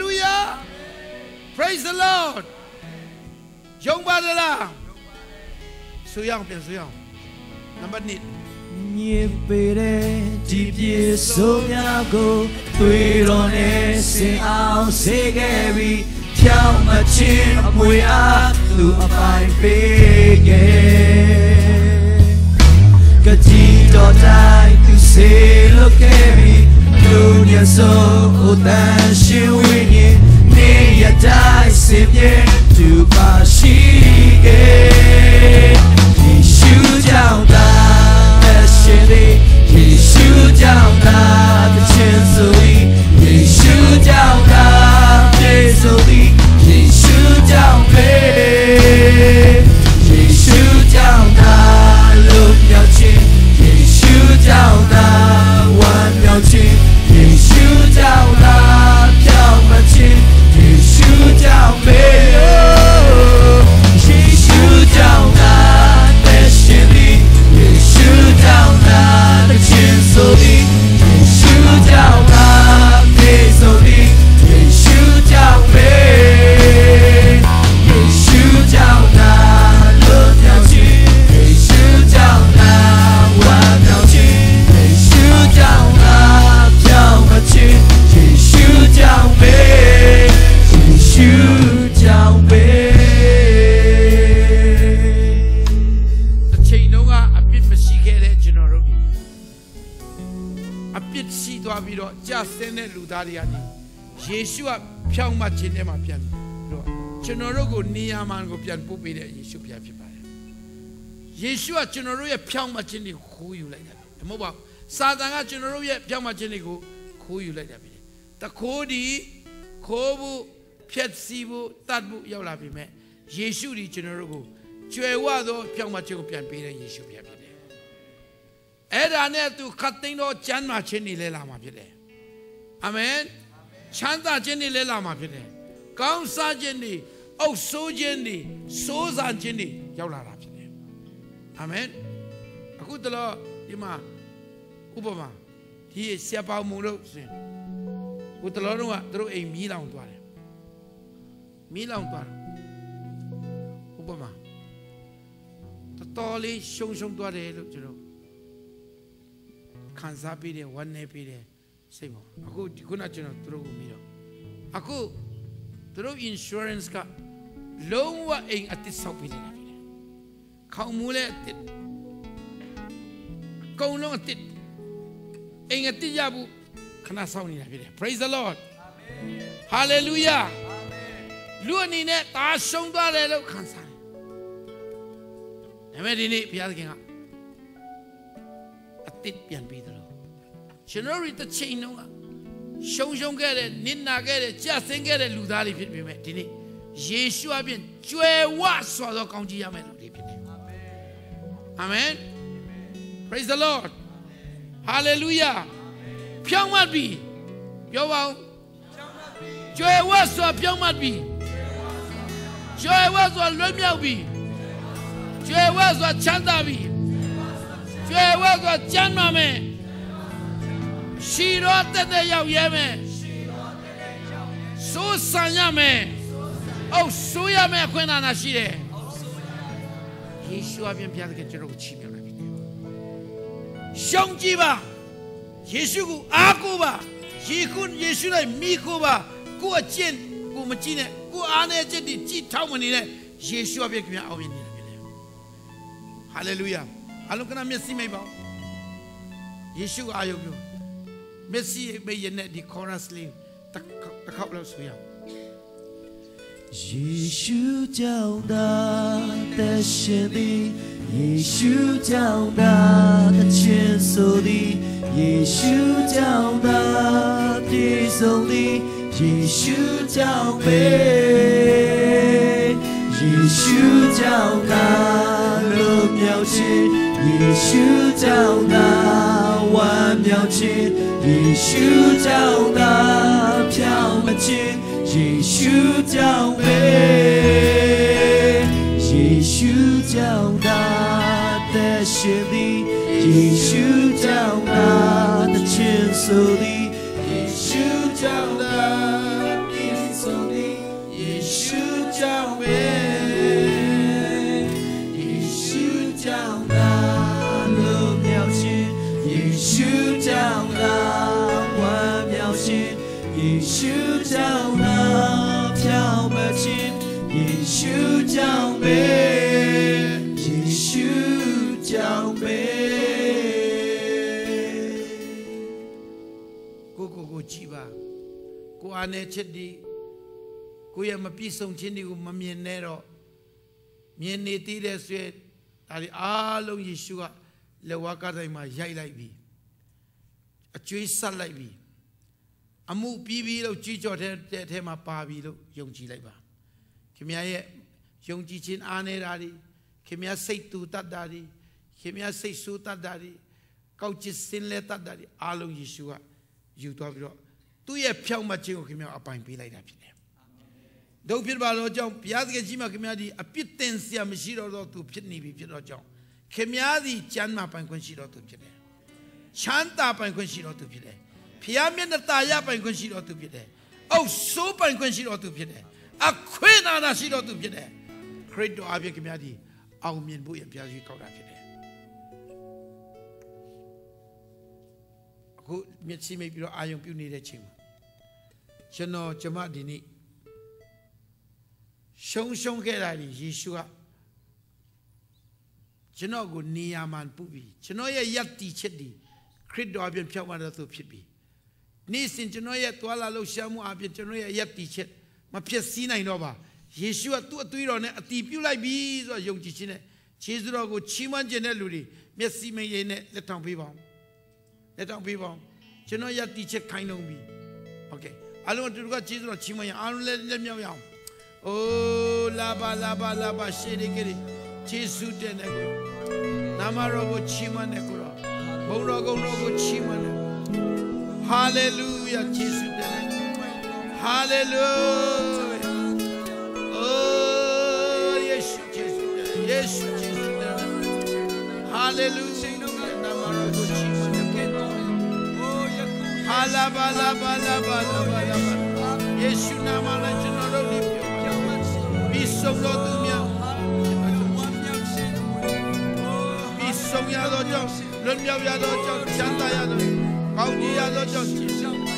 လုယာ praise the lord ယုံပါသလားဆိုရအောင်ပြန်ဆိုရအောင်နံပါတ်1မြင်ပေတဲ့ဒီပြေဆိုးများကိုတွေ့တော်နဲ့စင်အောင်စေခဲ့ပြီးဖြောင်းမချင်းအမွေအားသူအပိုင်ပေးခဲ့ကတိတော်တို င်းသူစေလို့ခဲ့ပြီးလူညဆိုဟိုတန်ရှင်ဝိညာဉ်နေရတိုင်းစင်ပြေသူပါရှိခဲ့ယေရှုကြောင့်သာအရှင်လေးယေရှုကြောင့်သာတခြင်း ယေရှုကဖြောင်းမှခြင်းထဲမှာပြန်ပြီးတော့ကျွန်တော်တို့ကိုနေရာမှန်ကိုပြန်ပို့ပေးတဲ့ယေရှုဘုရားဖြစ်ပါတယ်ယေရှုကကျွန်တော်တို့ရဲ့ဖြောင်းမှခြင်းတွေကိုခိုးယူလိုက်တာပဲမဟုတ်ပါဘူးစာတန်ကကျွန်တော်တို့ရဲ့ဖြောင်းမှခြင်းတွေကိုခိုးယူလိုက်တာပဲတခိုးဒီခိုးဖို့ဖြက်စီးဖို့တတ်ဖို့ရောက်လာပြီမဲ့ယေရှုဒီကျွန်တော်တို့ကိုကျွယ်ဝသောဖြောင်းမှခြင်းကိုပြန်ပေးတဲ့ယေရှုဘုရားဖြစ်တယ်အဲ့ဒါနဲ့သူခတ်သိမ်းသောကျမ်းမာခြင်းတွေလဲလာမှာဖြစ်တယ်အာမင် ချမ်းသာခြင်းတွေလဲလာမှာဖြစ်တယ်ကောင်းစားခြင်းတွေအုပ်ဆိုးခြင်းတွေစိုးစားခြင်းတွေရောက်လာတာဖြစ်တယ်အာမင်အခုတလို့ဒီမှာဥပမာဒီဆရာပေါမုံတို့ဆိုရင်ဟိုတလို့တော့ကသူတို့အိမ်မီးလောင်သွားတယ်မီးလောင်သွားတယ်ဥပမာတော်တော်လေးရှုံရှုံသွားတယ်လို့ကျွန်တော်ခံစားပြီးတယ်ဝမ်းနေပြီးတယ် စိတ်မအခုဒီခုနကျွန်တော်သူတို့ကိုပြီးတော့အခုသူတို့ insurance ကလုံးဝအိမ်အတစ်ဆောက်ပေးနေတာဖြစ်တယ်ခေါင်းမူးလည်းအတစ်ကုံလုံးအတစ်အိမ်အတစ်ရဘူးခဏဆောက်နေတာဖြစ်တယ် praise the lord hallelujah လူအနေနဲ့တာရှုံးသွားတယ်လို့ခံစားတယ်ဒါပေမဲ့ဒီနေ့ဘုရားသခင်ကအတစ်ပြန်ပြီးတယ် လို့ကျွန်တော်တို့တစ်ချိန်လုံးကရှုံရှုံခဲ့တဲ့နစ်နာခဲ့တဲ့ကြဆင်းခဲ့တဲ့လူသားတွေဖြစ်ပေမဲ့ဒီနေ့ယေရှုအပြင်ကျွယ်ဝစွာသောကောင်းကြီးရမယ့်လူတွေဖြစ်တယ်အာမင် praise the lord hallelujah ဖြောင်းမှတ်ပြီပြောပါဦးကျွယ်ဝစွာဖြောင်းမှတ်ပြီကျွယ်ဝစွာလွတ်မြောက်ပြီကျွယ်ဝစွာချမ်းသာပြီကျွယ်ဝစွာကျမ်းမာမယ် ရှိတော့တဲ့တဲ့ရောက်ရဲမယ်စိုးစံရမယ်အောက်ဆိုးရမယ်အခွင့်အာဏာရှိတယ်ယေရှုအပြင်ဘုရားသခင်ကျွန်တော်ကိုချီးမြှောက်လိုက်ပြီရှောင်းကြည့်ပါယေရှုကိုအားကိုးပါယေခုယေရှုလိုက်မိကိုပါကိုအကျင့်ကိုမကြည့်နဲ့ကိုအားနဲ့အကျင့်ဒီကြည့်ထောက်မနေတဲ့ယေရှုအပြင်ခင်ဗျာအောင်မြင်နေတာဖြစ်တယ်ဟာလေလုယာအလုံးကနာမျက်စိမိတ်ပါယေရှုအာယုံပြု မျက်စိမိတ်ရတဲ့ဒီ chorus လေးတစ်ခေါက်လောက်ဆိုရအောင်ယေရှုကြောင့်သာသက်ရှင်သည်ယေရှုကြောင့်သာတခြင်းဆိုသည်ယ 一宿照那万苗青，一宿照那飘满青，一宿照北，一宿照那的雪里，一宿照那的青树里，一宿照。 ရှုကြောင့်နာဖြောင်းမခြင်းယေရှုကြောင့်ပဲယေရှုကြောင့်ပဲကိုကိုကိုကြည်ပါကိုအားနဲ့ချက်ဒီကိုရဲ့မပြည့်စုံခြင်းတွေကိုမမြင်နဲ့တော့မြင်နေသေးတဲ့ဆွေဒါတွေအားလုံးယေရှုကလက်ဝါးကတိုင်းမှာရိုက်လိုက်ပြီအကျွေးဆက်လိုက်ပြီ အမှုပြီးပြီလို့ကြည်ကြော်တဲ့အထဲမှာပါပြီလို့ယုံကြည်လိုက်ပါခင်ဗျားရဲ့ယုံကြည်ခြင်းအားနေတာတွေခင်ဗျားစိတ်တူတတ်တာတွေခင်ဗျားစိတ်ဆိုးတတ်တာတွေကောက်ချစ်စင်လဲတတ်တာတွေအားလုံးယေရှုကယူသွားပြီးတော့သူ့ရဲ့ဖြောင့်မတ်ခြင်းကိုခင်ဗျားအပိုင်ပေးလိုက်တာဖြစ်တယ်။တို့ဖြစ်ပါတော့ကြောင့်ဘုရားသခင်ကြီးမှာခင်ဗျားဒီအပြစ်တင်စရာမရှိတော့တော့သူဖြစ်နေပြီဖြစ်တော့ကြောင့်ခင်ဗျားဒီကျမ်းမှာပိုင်ခွင့်ရှိတော့သူဖြစ်တယ်။ချမ်းသာပိုင်ခွင့်ရှိတော့သူဖြစ်တယ်။ ဘုရားမျက်နှာตาရပိုင်ခွင့်ရှိတော့သူဖြစ်တယ်။အောက်ဆိုးပိုင်ခွင့်ရှိတော့သူဖြစ်တယ်။အခွင့်အာဏာရှိတော့သူဖြစ်တယ်။ခရစ်တော်အပြင်ခင်ဗျားဒီအောင်မြင်ဖို့ရဘုရားကြီးကောက်တာဖြစ်တယ်။အခုမျက်စိမိတ်ပြီးတော့အာယုံပြုနေတဲ့ချိန်မှာကျွန်တော်ကျမဒီနေ့ရှုံရှုံခဲ့တာဒီယေရှုကကျွန်တော်ကိုနေရာမှာပူပြီးကျွန်တော်ရဲ့ယက်တီချက်ဒီခရစ်တော်အပြင်ဖြောက်မှတော့သူဖြစ်ပြီး နေ့စဉ်ကျွန်တော်ရဲ့သွာလာလှုပ်ရှားမှုအပြင်ကျွန်တော်ရဲ့ယက်တီချက်မဖြစ်စည်းနိုင်တော့ပါယေရှုကသူ့အသွေးတော်နဲ့အတီးပြုတ်လိုက်ပြီဆိုတော့ယုံကြည်ခြင်းနဲ့ခြေစွတော်ကိုချီးမွမ်းခြင်းတဲ့လူတွေမျက်စိမရည်နဲ့လက်ထောင်ပေးပါအောင်လက်ထောင်ပေးပါအောင်ကျွန်တော်ယက်တီချက်ခိုင်းလုံးပြီโอเคအလုံးတူကခြေစွတော်ချီးမွမ်းရအောင်အားလုံးလက်လက်မြောက်ရအောင်အိုးလာပါလာပါလာပါရှေးရကလေးခြေဆုတဲ့နဲ့ကိုနာမတော်ကိုချီးမွမ်းတဲ့ကိုတော့ဘုံတော်ကုံတော်ကိုချီးမွမ်းတ ယ်ဟာလေလုယာခြေဆုတဲ့နဲ့ဟာလေလုယာအိုးယေရှုခြေဆုတဲ့ယေရှုခြေဆုတဲ့ဟာလေလုယာနာမတော်ကိုချီးမွ မ်းတယ်ဟာလာပါလာပါလာပါလာပါလာပါ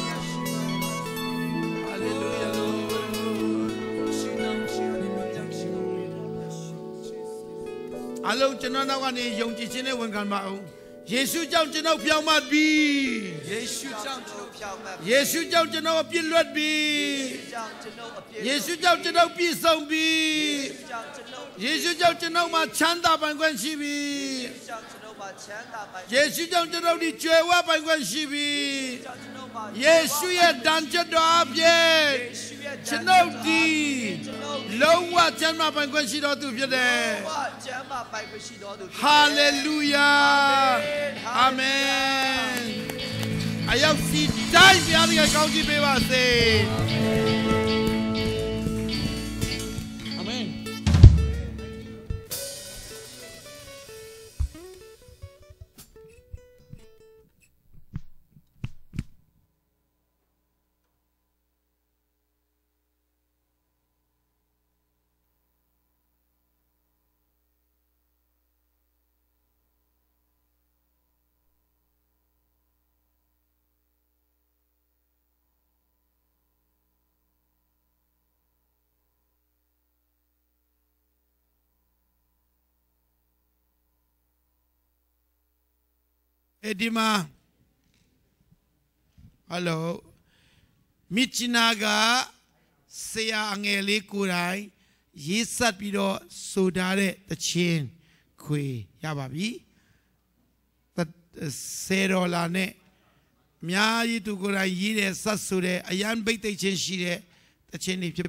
ယေရှုနာမနဲ့ကျွန်တော်တို့ဒီပြောပြီးဆုံးတော် သူများပြီးဆုံးရသောကြောင့်လွတ်မြောက်ရသောကြောင့်ချမ်းသာရသောကောင်းကြီးရသောကြောင့်ကျေးဇူးဟာလေလုယာအလုံးကျွန်တော်နောက်ကနေယုံကြည်ခြင်းနဲ့ဝန်ခံပါအောင်ယေရှုကြောင့်ကျွန်တော်ပြောင်းမှပြီယေရှုကြောင့်ကျွန်တော်ဖြောင်းမှတ်ယေရှုကြောင့်ကျွန်တော်အပြစ်လွတ်ပြီကြောင့်ကျွန်တော်အပြည့်ယေရှုကြောင့်ကျွန်တော်ပြည့်စုံပြီကြောင့်ကျွန်တော်ယေရှုကြောင့်ကျွန်တော်မှာချမ်းသာပိုင်ခွင့်ရှိပြီကြောင့်ကျွန်တော်မှာချမ်းသာပါယေရှုကြောင့်ကျွန်တော်ဒီကြွယ်ဝပိုင်ခွင့်ရှိပြီကြောင့်ကျွန်တော်မှာယေရှုရဲ့တန်ချက်တော်အပြည့်ရှုရဲ့ကျွန်တော်ဒီလုံးဝချမ်းသာပိုင်ခွင့်ရှိတော်သူဖြစ်တယ်ဝကျမ်းမာပိုင်ခွင့်ရှိတော်သူဟာလေလုယာအာမင် အရောက်စီတိုင်းဘုရားသခင်ကောင်းချီးပေးပါစေ အဲ့ဒီမှာဟယ်လိုမြစ်ချနာကဆရာအငယ်လေးကိုယ်တိုင်ရေးဆက်ပြီးတော့ဆိုထားတဲ့တခြင်းခွေရပါပြီဆယ်ဒေါ်လာနဲ့အများကြီးသူကိုယ်တိုင်ရေးတယ်ဆက်ဆိုတယ်အယံပိတ်သိမ့်ချင်းရှိတဲ့တခြင်းတွေဖြစ်